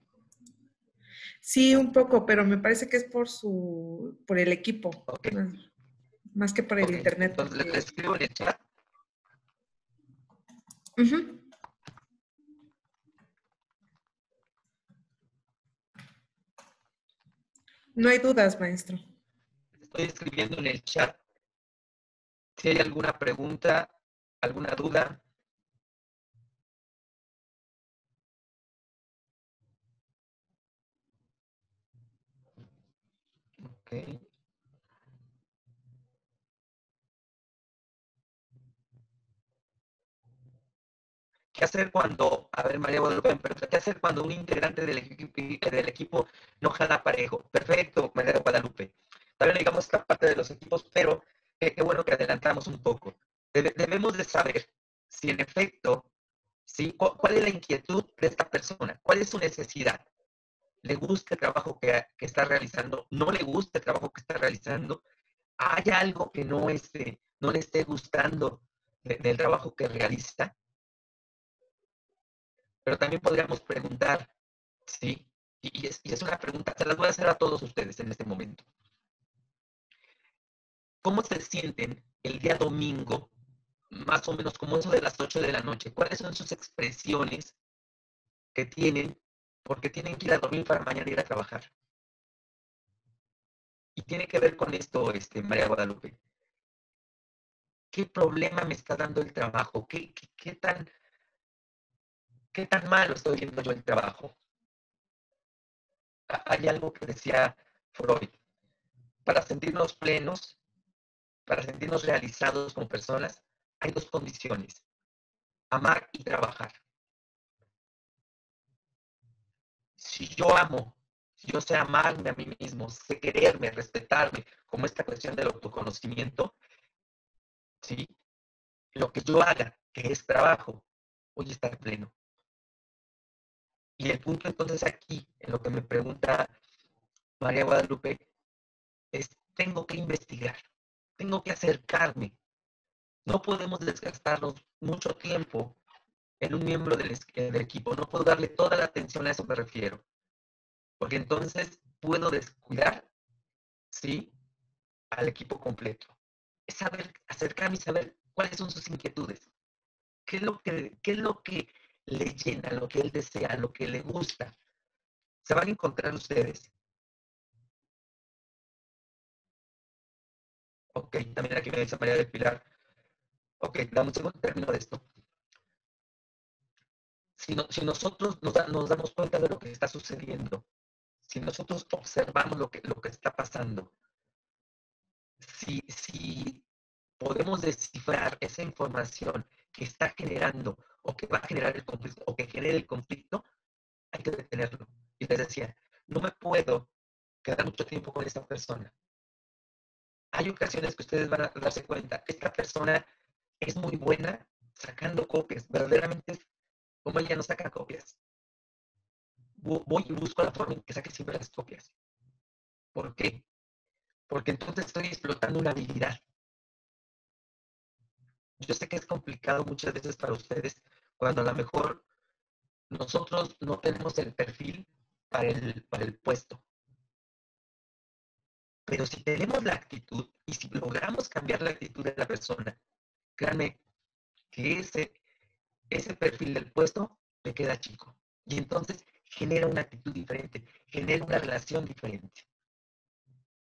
Sí, un poco, pero me parece que es por su, por el equipo, más, que por el internet. Entonces, ¿le escribo en el chat? No hay dudas, maestro. Estoy escribiendo en el chat. Si hay alguna pregunta, alguna duda, ¿Qué hacer cuando, a ver, María Guadalupe, ¿qué hacer cuando un integrante del equipo, del equipo no jala parejo? Perfecto, María Guadalupe. También digamos esta parte de los equipos, pero qué bueno que adelantamos un poco. debemos de saber si en efecto. ¿Cuál es la inquietud de esta persona? ¿Cuál es su necesidad? Le gusta el trabajo que, está realizando, no le gusta el trabajo que está realizando, hay algo que no, esté, no le esté gustando del trabajo que realiza. Pero también podríamos preguntar, ¿sí? Y, es, una pregunta, se las voy a hacer a todos ustedes en este momento. ¿Cómo se sienten el día domingo, más o menos como eso de las 8 de la noche? ¿Cuáles son sus expresiones que tienen porque tienen que ir a dormir para mañana ir a trabajar. Y tiene que ver con esto, este, María Guadalupe. ¿Qué problema me está dando el trabajo? ¿Qué, qué, tan, ¿Qué tan malo estoy viendo yo el trabajo? Hay algo que decía Freud. Para sentirnos plenos, para sentirnos realizados como personas, hay dos condiciones. Amar y trabajar. Si yo amo, si yo sé amarme a mí mismo, sé quererme, respetarme, como esta cuestión del autoconocimiento, ¿sí? Lo que yo haga, que es trabajo, voy a estar pleno. Y el punto entonces aquí, en lo que me pregunta María Guadalupe, es, tengo que investigar, tengo que acercarme. No podemos desgastarnos mucho tiempo en un miembro del, equipo. No puedo darle toda la atención a eso me refiero. Porque entonces puedo descuidar, ¿sí? Al equipo completo. Es saber, acercarme y saber cuáles son sus inquietudes. ¿Qué es lo que, qué es lo que le llena, lo que él desea, lo que le gusta? Se van a encontrar ustedes. Ok, también aquí me dice María del Pilar. Ok, damos un segundo término de esto si, nosotros nos, damos cuenta de lo que está sucediendo, si nosotros observamos lo que, lo que está pasando, si, si podemos descifrar esa información que está generando o que va a generar el conflicto o que genere el conflicto, hay que detenerlo. Y les decía, no me puedo quedar mucho tiempo con esta persona. Hay ocasiones que ustedes van a darse cuenta, esta persona es muy buena sacando copias, verdaderamente como ella no saca copias. Voy y busco la forma en que saque siempre las copias. ¿Por qué? Porque entonces estoy explotando una habilidad. Yo sé que es complicado muchas veces para ustedes cuando a lo mejor nosotros no tenemos el perfil para el, para el puesto. Pero si tenemos la actitud y si logramos cambiar la actitud de la persona, créanme que ese, ese perfil del puesto le queda chico. Y entonces genera una actitud diferente, genera una relación diferente.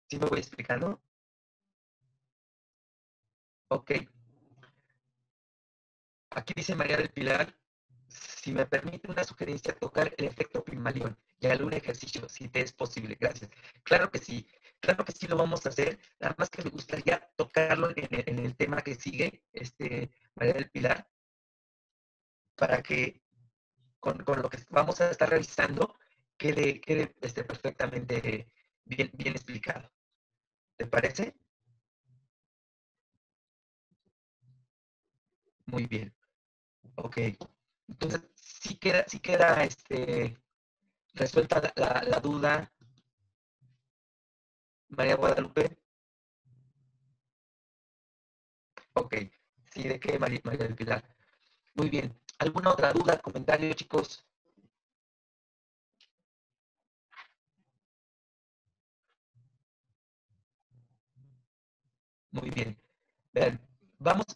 ¿Sí me voy explicando? Ok. Aquí dice María del Pilar, si me permite una sugerencia, tocar el efecto Pygmalion y algún ejercicio, si te es posible. Gracias. Claro que sí, claro que sí lo vamos a hacer. Nada más que me gustaría tocarlo en el, tema que sigue, este, María del Pilar, para que con, lo que vamos a estar revisando quede, quede este, perfectamente bien, bien explicado. ¿Te parece? Muy bien. Ok. Entonces, sí queda, sí queda este, resuelta la, duda. María Guadalupe. Ok. Sí, ¿de qué, María, María del Pilar? Muy bien. ¿Alguna otra duda, comentario, chicos? Muy bien. Vamos,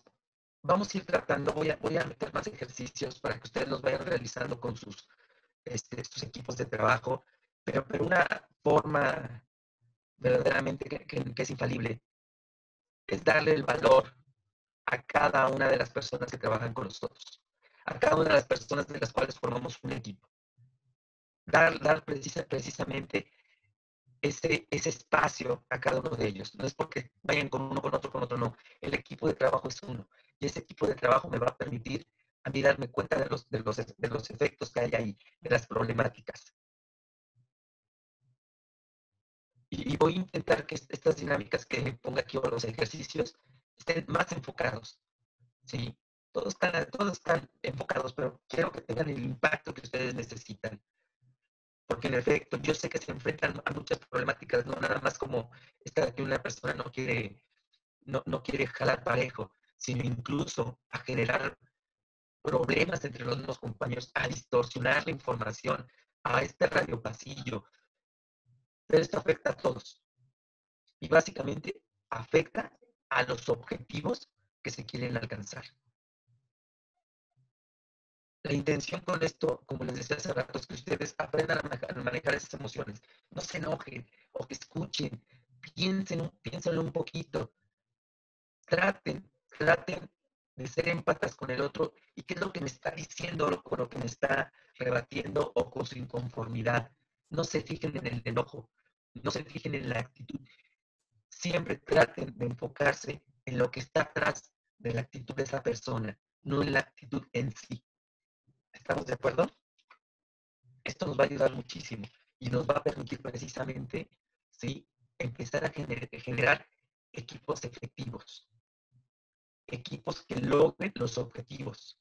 vamos a ir tratando, voy a, voy a meter más ejercicios para que ustedes los vayan realizando con sus, este, sus equipos de trabajo, pero, pero una forma verdaderamente que, es infalible es darle el valor a cada una de las personas que trabajan con nosotros, a cada una de las personas de las cuales formamos un equipo. Dar, dar precisa, precisamente ese, ese espacio a cada uno de ellos. No es porque vayan con uno, con otro, con otro, no. El equipo de trabajo es uno. Y ese equipo de trabajo me va a permitir a mí darme cuenta de los, de los, de los efectos que hay ahí, de las problemáticas. Y, voy a intentar que estas dinámicas que ponga aquí o los ejercicios estén más enfocados. ¿sí? Todos están, enfocados, pero quiero que tengan el impacto que ustedes necesitan porque en efecto yo sé que se enfrentan a muchas problemáticas, no nada más como esta que una persona no quiere, no, no quiere jalar parejo, sino incluso a generar problemas entre los mismos compañeros, a distorsionar la información, a este radio pasillo. Pero esto afecta a todos. Y básicamente afecta a los objetivos que se quieren alcanzar. La intención con esto, como les decía hace rato, es que ustedes aprendan a manejar, esas emociones. No se enojen o que escuchen, piensen, piénsenlo un poquito. Traten, traten de ser empatas con el otro y qué es lo que me está diciendo con lo que me está rebatiendo o con su inconformidad. No se fijen en el enojo, no se fijen en la actitud. Siempre traten de enfocarse en lo que está atrás de la actitud de esa persona, no en la actitud en sí. ¿Estamos de acuerdo? Esto nos va a ayudar muchísimo y nos va a permitir precisamente, ¿sí? Empezar a generar equipos efectivos, equipos que logren los objetivos,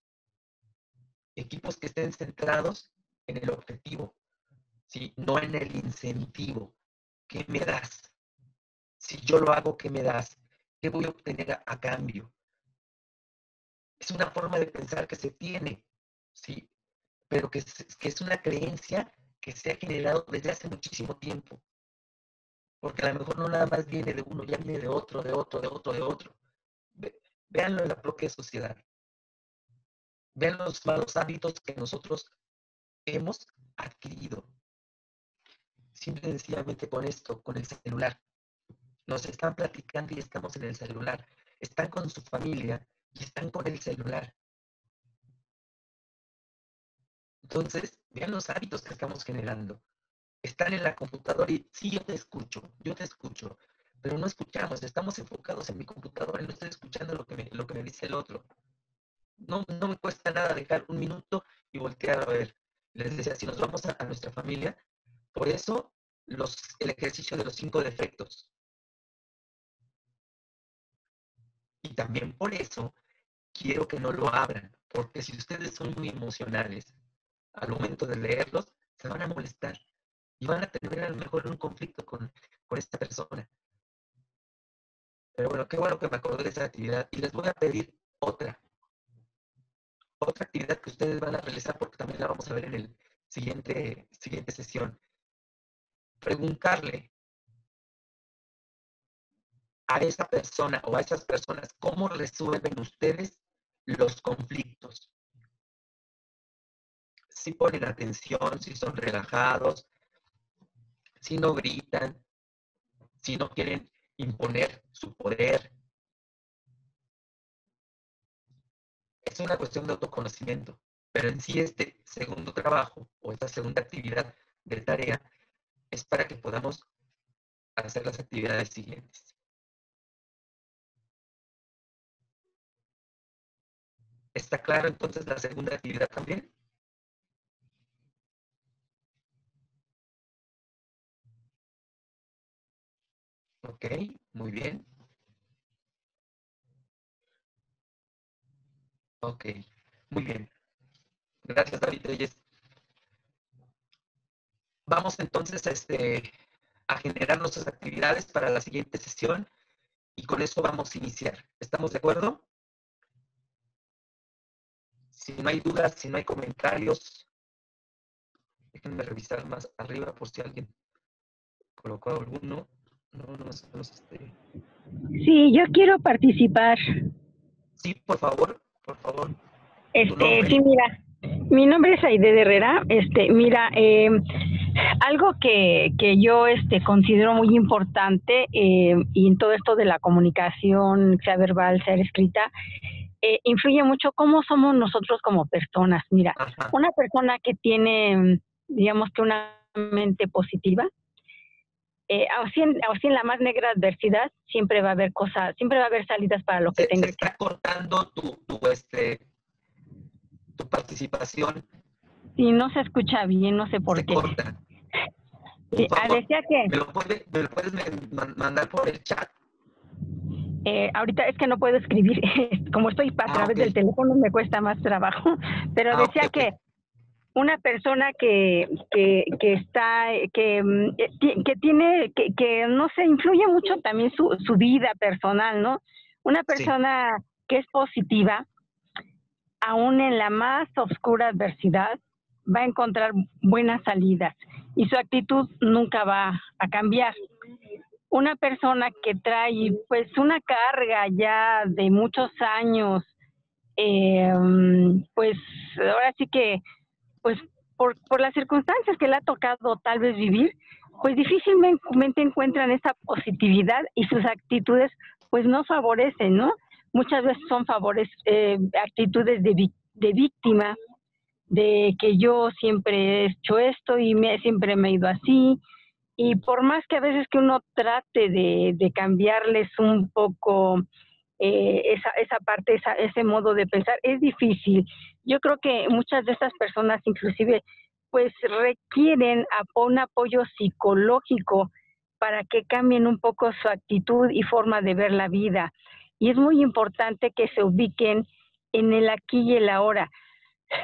equipos que estén centrados en el objetivo, ¿sí? No en el incentivo. ¿Qué me das? Si yo lo hago, ¿qué me das? ¿Qué voy a obtener a, a cambio? Es una forma de pensar que se tiene, ¿sí? Pero que es, una creencia que se ha generado desde hace muchísimo tiempo. Porque a lo mejor no nada más viene de uno, ya viene de otro, de otro, de otro, de otro. Véanlo en la propia sociedad. Vean los malos hábitos que nosotros hemos adquirido. Simple y sencillamente con esto, con el celular. Nos están platicando y estamos en el celular. Están con su familia y están con el celular. Entonces, vean los hábitos que estamos generando. Están en la computadora y sí, yo te escucho, yo te escucho, pero no escuchamos, estamos enfocados en mi computadora y no estoy escuchando lo que me, lo que me dice el otro. No, no me cuesta nada dejar un minuto y voltear a ver. Les decía, si nos vamos a, nuestra familia, por eso el ejercicio de los cinco defectos. Y también por eso quiero que no lo abran, porque si ustedes son muy emocionales, al momento de leerlos, se van a molestar. y van a tener a lo mejor un conflicto con, con esta persona. Pero bueno, qué bueno que me acordé de esa actividad y les voy a pedir otra. Otra actividad que ustedes van a realizar porque también la vamos a ver en el siguiente, siguiente sesión. Preguntarle a esa persona o a esas personas cómo resuelven ustedes los conflictos. Si ponen atención, si son relajados, si no gritan, si no quieren imponer su poder. Es una cuestión de autoconocimiento, pero en sí este segundo trabajo o esta segunda actividad de tarea es para que podamos hacer las actividades siguientes. ¿Está claro entonces la segunda actividad también? Ok, muy bien. Ok, muy bien. Gracias, David Reyes. Vamos entonces este, a generar nuestras actividades para la siguiente sesión y con eso vamos a iniciar. ¿Estamos de acuerdo? Si no hay dudas, si no hay comentarios, déjenme revisar más arriba por si alguien colocó alguno. No, este... Sí, yo quiero participar. Sí, por favor, por favor. Este, sí, mira, mi nombre es Aide Herrera. Este, mira, eh, algo que, que, yo este, considero muy importante eh, y en todo esto de la comunicación, sea verbal, sea escrita, eh, influye mucho cómo somos nosotros como personas. Mira, una persona que tiene, digamos que una mente positiva, eh, así, en, en, la más negra adversidad siempre va a haber cosas, siempre va a haber salidas para lo que se, tenga. Se está cortando tu, tu, este, tu participación. Sí, no se escucha bien, no sé por se qué. Corta. Sí, decía que... ¿Me lo, puede, ¿Me lo puedes mandar por el chat? Eh, ahorita es que no puedo escribir, como estoy a Ah, través del teléfono me cuesta más trabajo, pero Ah, decía que una persona que, que, que está, que, mm, que tiene, que, que no sé, influye mucho también su, su vida personal, ¿no? Una persona que es positiva, aún en la más oscura adversidad, va a encontrar buenas salidas y su actitud nunca va a cambiar. Una persona que trae pues una carga ya de muchos años, eh, pues ahora sí que pues por, por las circunstancias que le ha tocado tal vez vivir, pues difícilmente encuentran esa positividad y sus actitudes pues no favorecen, ¿no? Muchas veces son favores, eh, actitudes de, de víctima, de que yo siempre he hecho esto y me, siempre me he ido así. Y por más que a veces que uno trate de, de cambiarles un poco eh, esa, esa parte, esa, ese modo de pensar, es difícil. Yo creo que muchas de esas personas inclusive pues requieren un apoyo psicológico para que cambien un poco su actitud y forma de ver la vida. Y es muy importante que se ubiquen en el aquí y el ahora.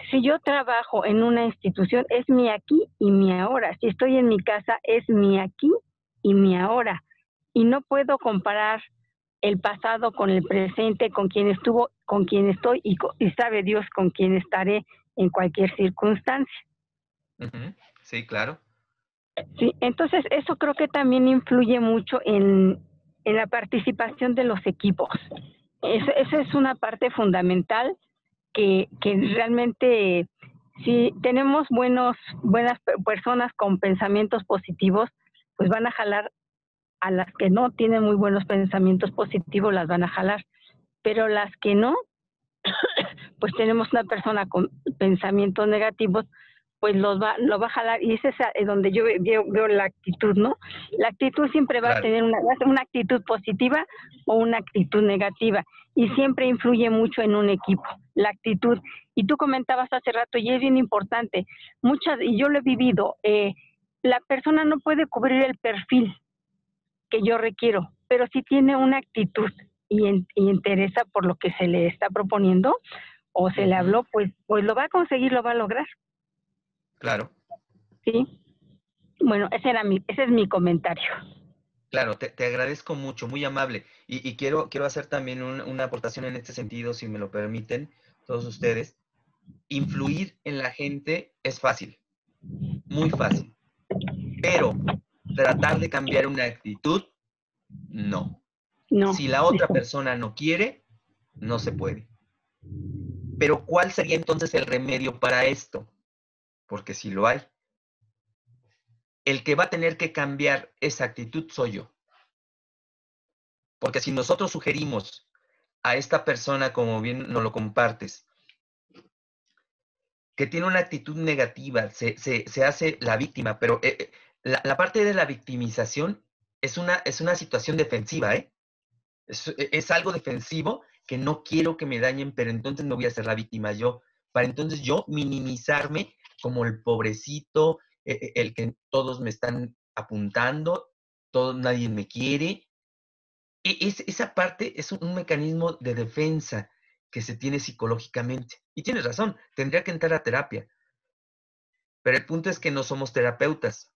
Si yo trabajo en una institución, es mi aquí y mi ahora. Si estoy en mi casa, es mi aquí y mi ahora. Y no puedo comparar el pasado con el presente, con quien estuvo, con quien estoy y, y sabe Dios con quién estaré en cualquier circunstancia. Sí, claro. Sí, entonces eso creo que también influye mucho en, en la participación de los equipos. Eso, eso es una parte fundamental que, que realmente si tenemos buenos, buenas pe- personas con pensamientos positivos, pues van a jalar a las que no tienen muy buenos pensamientos positivos, las van a jalar. Pero las que no, pues tenemos una persona con pensamientos negativos, pues los va, lo va a jalar y ese es es donde yo ve- veo, veo la actitud, ¿no? La actitud siempre va Claro. a tener una, actitud positiva o una actitud negativa y siempre influye mucho en un equipo, la actitud. Y tú comentabas hace rato y es bien importante, muchas, y yo lo he vivido, eh, la persona no puede cubrir el perfil que yo requiero, pero si tiene una actitud y, en- y interesa por lo que se le está proponiendo o se le habló, pues, pues lo va a conseguir, lo va a lograr. Claro. Sí, Bueno, ese, era mi, ese es mi comentario. Claro, te, agradezco mucho, muy amable. Y, quiero, quiero hacer también una aportación en este sentido, si me lo permiten, todos ustedes. Influir en la gente es fácil, muy fácil. Pero tratar de cambiar una actitud, no. Si la otra persona no quiere, no se puede. Pero ¿cuál sería entonces el remedio para esto? Porque si lo hay, el que va a tener que cambiar esa actitud soy yo. Porque si nosotros sugerimos a esta persona, como bien nos lo compartes, que tiene una actitud negativa, se, hace la víctima, pero eh, eh, la, parte de la victimización es una, es una situación defensiva, ¿eh? Es, es, algo defensivo que no quiero que me dañen, pero entonces no voy a ser la víctima yo, para entonces yo minimizarme como el pobrecito, e, e, el que todos me están apuntando, todo, nadie me quiere. E, es, esa parte es un, mecanismo de defensa que se tiene psicológicamente. Y tienes razón, tendría que entrar a terapia. Pero el punto es que no somos terapeutas.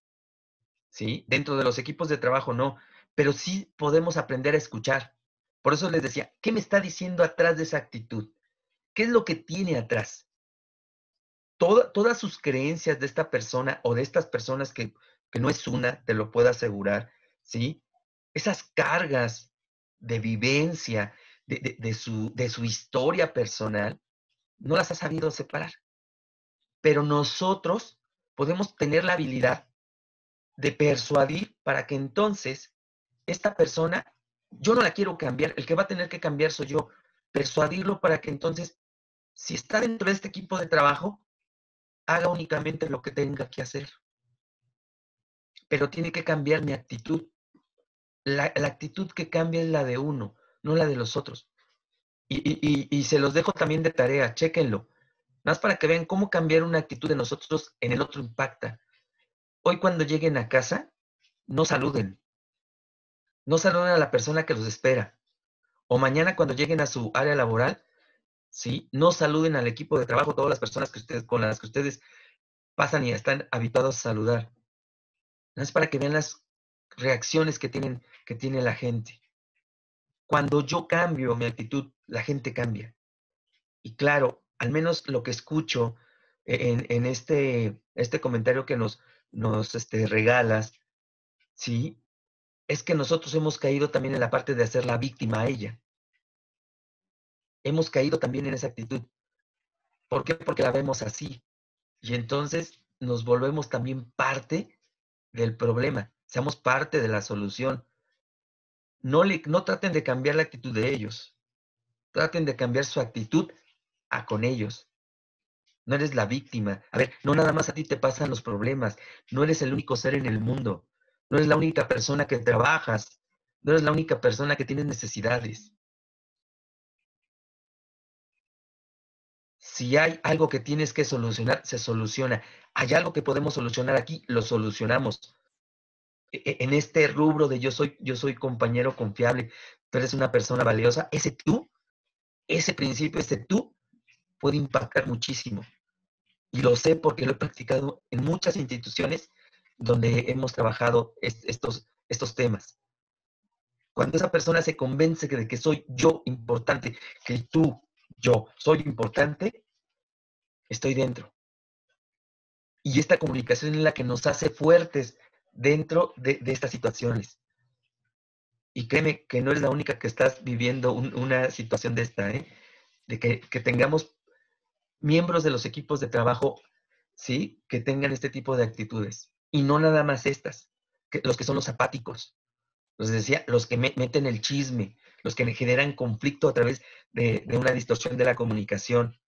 ¿Sí? Dentro de los equipos de trabajo no, pero sí podemos aprender a escuchar. Por eso les decía, ¿qué me está diciendo atrás de esa actitud? ¿Qué es lo que tiene atrás? todas sus creencias de esta persona o de estas personas que, no es una, te lo puedo asegurar, ¿sí? Esas cargas de vivencia, de, su, de su historia personal, no las ha sabido separar. Pero nosotros podemos tener la habilidad de persuadir para que entonces esta persona, yo no la quiero cambiar, el que va a tener que cambiar soy yo, persuadirlo para que entonces, si está dentro de este equipo de trabajo, haga únicamente lo que tenga que hacer. Pero tiene que cambiar mi actitud. La, actitud que cambia es la de uno, no la de los otros. Y, se los dejo también de tarea, chéquenlo. Más para que vean cómo cambiar una actitud de nosotros en el otro impacta. Hoy cuando lleguen a casa, no saluden. No saluden a la persona que los espera. O mañana cuando lleguen a su área laboral, ¿sí? No saluden al equipo de trabajo, todas las personas que con las que ustedes pasan y están habituados a saludar. Es para que vean las reacciones que, tienen, que tiene la gente. Cuando yo cambio mi actitud, la gente cambia. Y claro, al menos lo que escucho en, este, este comentario que nos, nos este, regalas, ¿sí? Es que nosotros hemos caído también en la parte de hacer la víctima a ella hemos caído también en esa actitud. ¿Por qué? Porque la vemos así. Y entonces nos volvemos también parte del problema, seamos parte de la solución. No, le, no traten de cambiar la actitud de ellos, traten de cambiar su actitud a con ellos. No eres la víctima. A ver, no nada más a ti te pasan los problemas. No eres el único ser en el mundo. No eres la única persona que trabajas. No eres la única persona que tiene necesidades. Si hay algo que tienes que solucionar, se soluciona. Hay algo que podemos solucionar aquí, lo solucionamos. E, e, en este rubro de yo soy, yo soy compañero confiable, tú eres una persona valiosa, ese tú, ese principio, ese tú, puede impactar muchísimo. Y lo sé porque lo he practicado en muchas instituciones donde hemos trabajado estos, estos temas. Cuando esa persona se convence de que soy yo importante, que tú, yo soy importante, estoy dentro. Y esta comunicación es la que nos hace fuertes dentro de, estas situaciones. Y créeme que no es la única que estás viviendo una situación de esta, ¿eh? de que, tengamos miembros de los equipos de trabajo, ¿sí? Que tengan este tipo de actitudes. Y no nada más estas, que, los que son los apáticos. Los decía, los que meten el chisme, los que generan conflicto a través de una distorsión de la comunicación,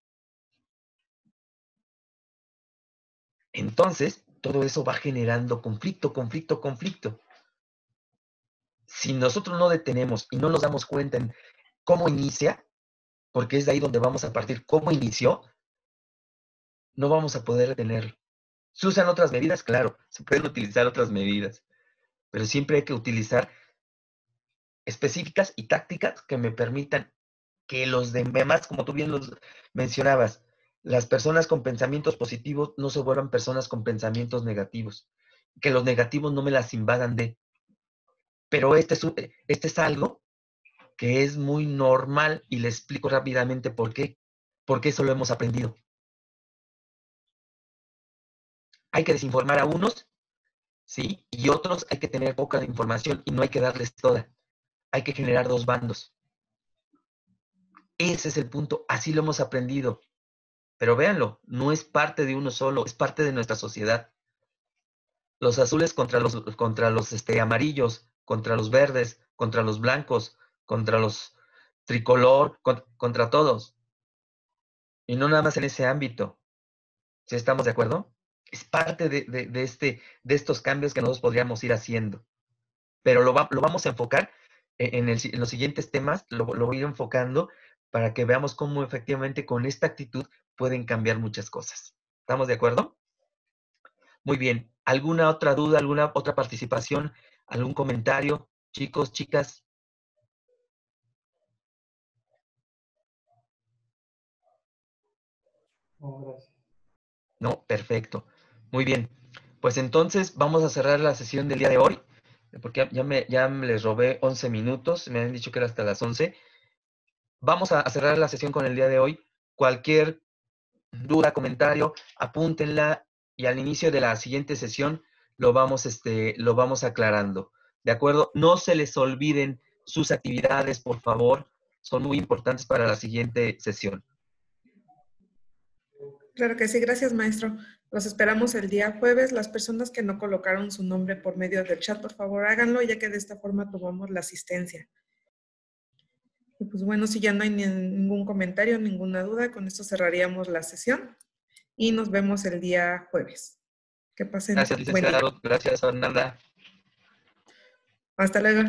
Entonces, todo eso va generando conflicto, conflicto, conflicto. Si nosotros no detenemos y no nos damos cuenta en cómo inicia, porque es de ahí donde vamos a partir, cómo inició, no vamos a poder detenerlo. ¿Se usan otras medidas? Claro, se pueden utilizar otras medidas, pero siempre hay que utilizar específicas y tácticas que me permitan que los demás, como tú bien los mencionabas, las personas con pensamientos positivos no se vuelvan personas con pensamientos negativos. que los negativos no me las invadan de. Pero este es, este es algo que es muy normal y le explico rápidamente por qué. Porque eso lo hemos aprendido. Hay que desinformar a unos, ¿sí? Y otros hay que tener poca información y no hay que darles toda. Hay que generar dos bandos. Ese es el punto. Así lo hemos aprendido. Pero véanlo, no es parte de uno solo, es parte de nuestra sociedad. Los azules contra los, contra los este, amarillos, contra los verdes, contra los blancos, contra los tricolor, contra, todos. Y no nada más en ese ámbito. ¿Sí estamos de acuerdo? Es parte de, este, de estos cambios que nosotros podríamos ir haciendo. Pero lo, lo vamos a enfocar e, en, en, los siguientes temas, lo, lo voy a ir enfocando para que veamos cómo efectivamente con esta actitud pueden cambiar muchas cosas. ¿Estamos de acuerdo? Muy bien. ¿Alguna otra duda, alguna otra participación, algún comentario? Chicos, chicas. No, perfecto. Muy bien. Pues entonces vamos a cerrar la sesión del día de hoy, porque ya me, ya les robé 11 minutos, me han dicho que era hasta las 11. Vamos a cerrar la sesión con el día de hoy. Cualquier duda, comentario, apúntenla y al inicio de la siguiente sesión lo vamos, este, lo vamos aclarando. ¿De acuerdo? No se les olviden sus actividades, por favor. Son muy importantes para la siguiente sesión. Claro que sí, gracias maestro. Los esperamos el día jueves. Las personas que no colocaron su nombre por medio del chat, por favor háganlo, ya que de esta forma tomamos la asistencia. Y pues bueno, si ya no hay ningún comentario, ninguna duda, con esto cerraríamos la sesión y nos vemos el día jueves. Que pasen. Gracias, licenciado. Gracias, Fernanda. Hasta luego.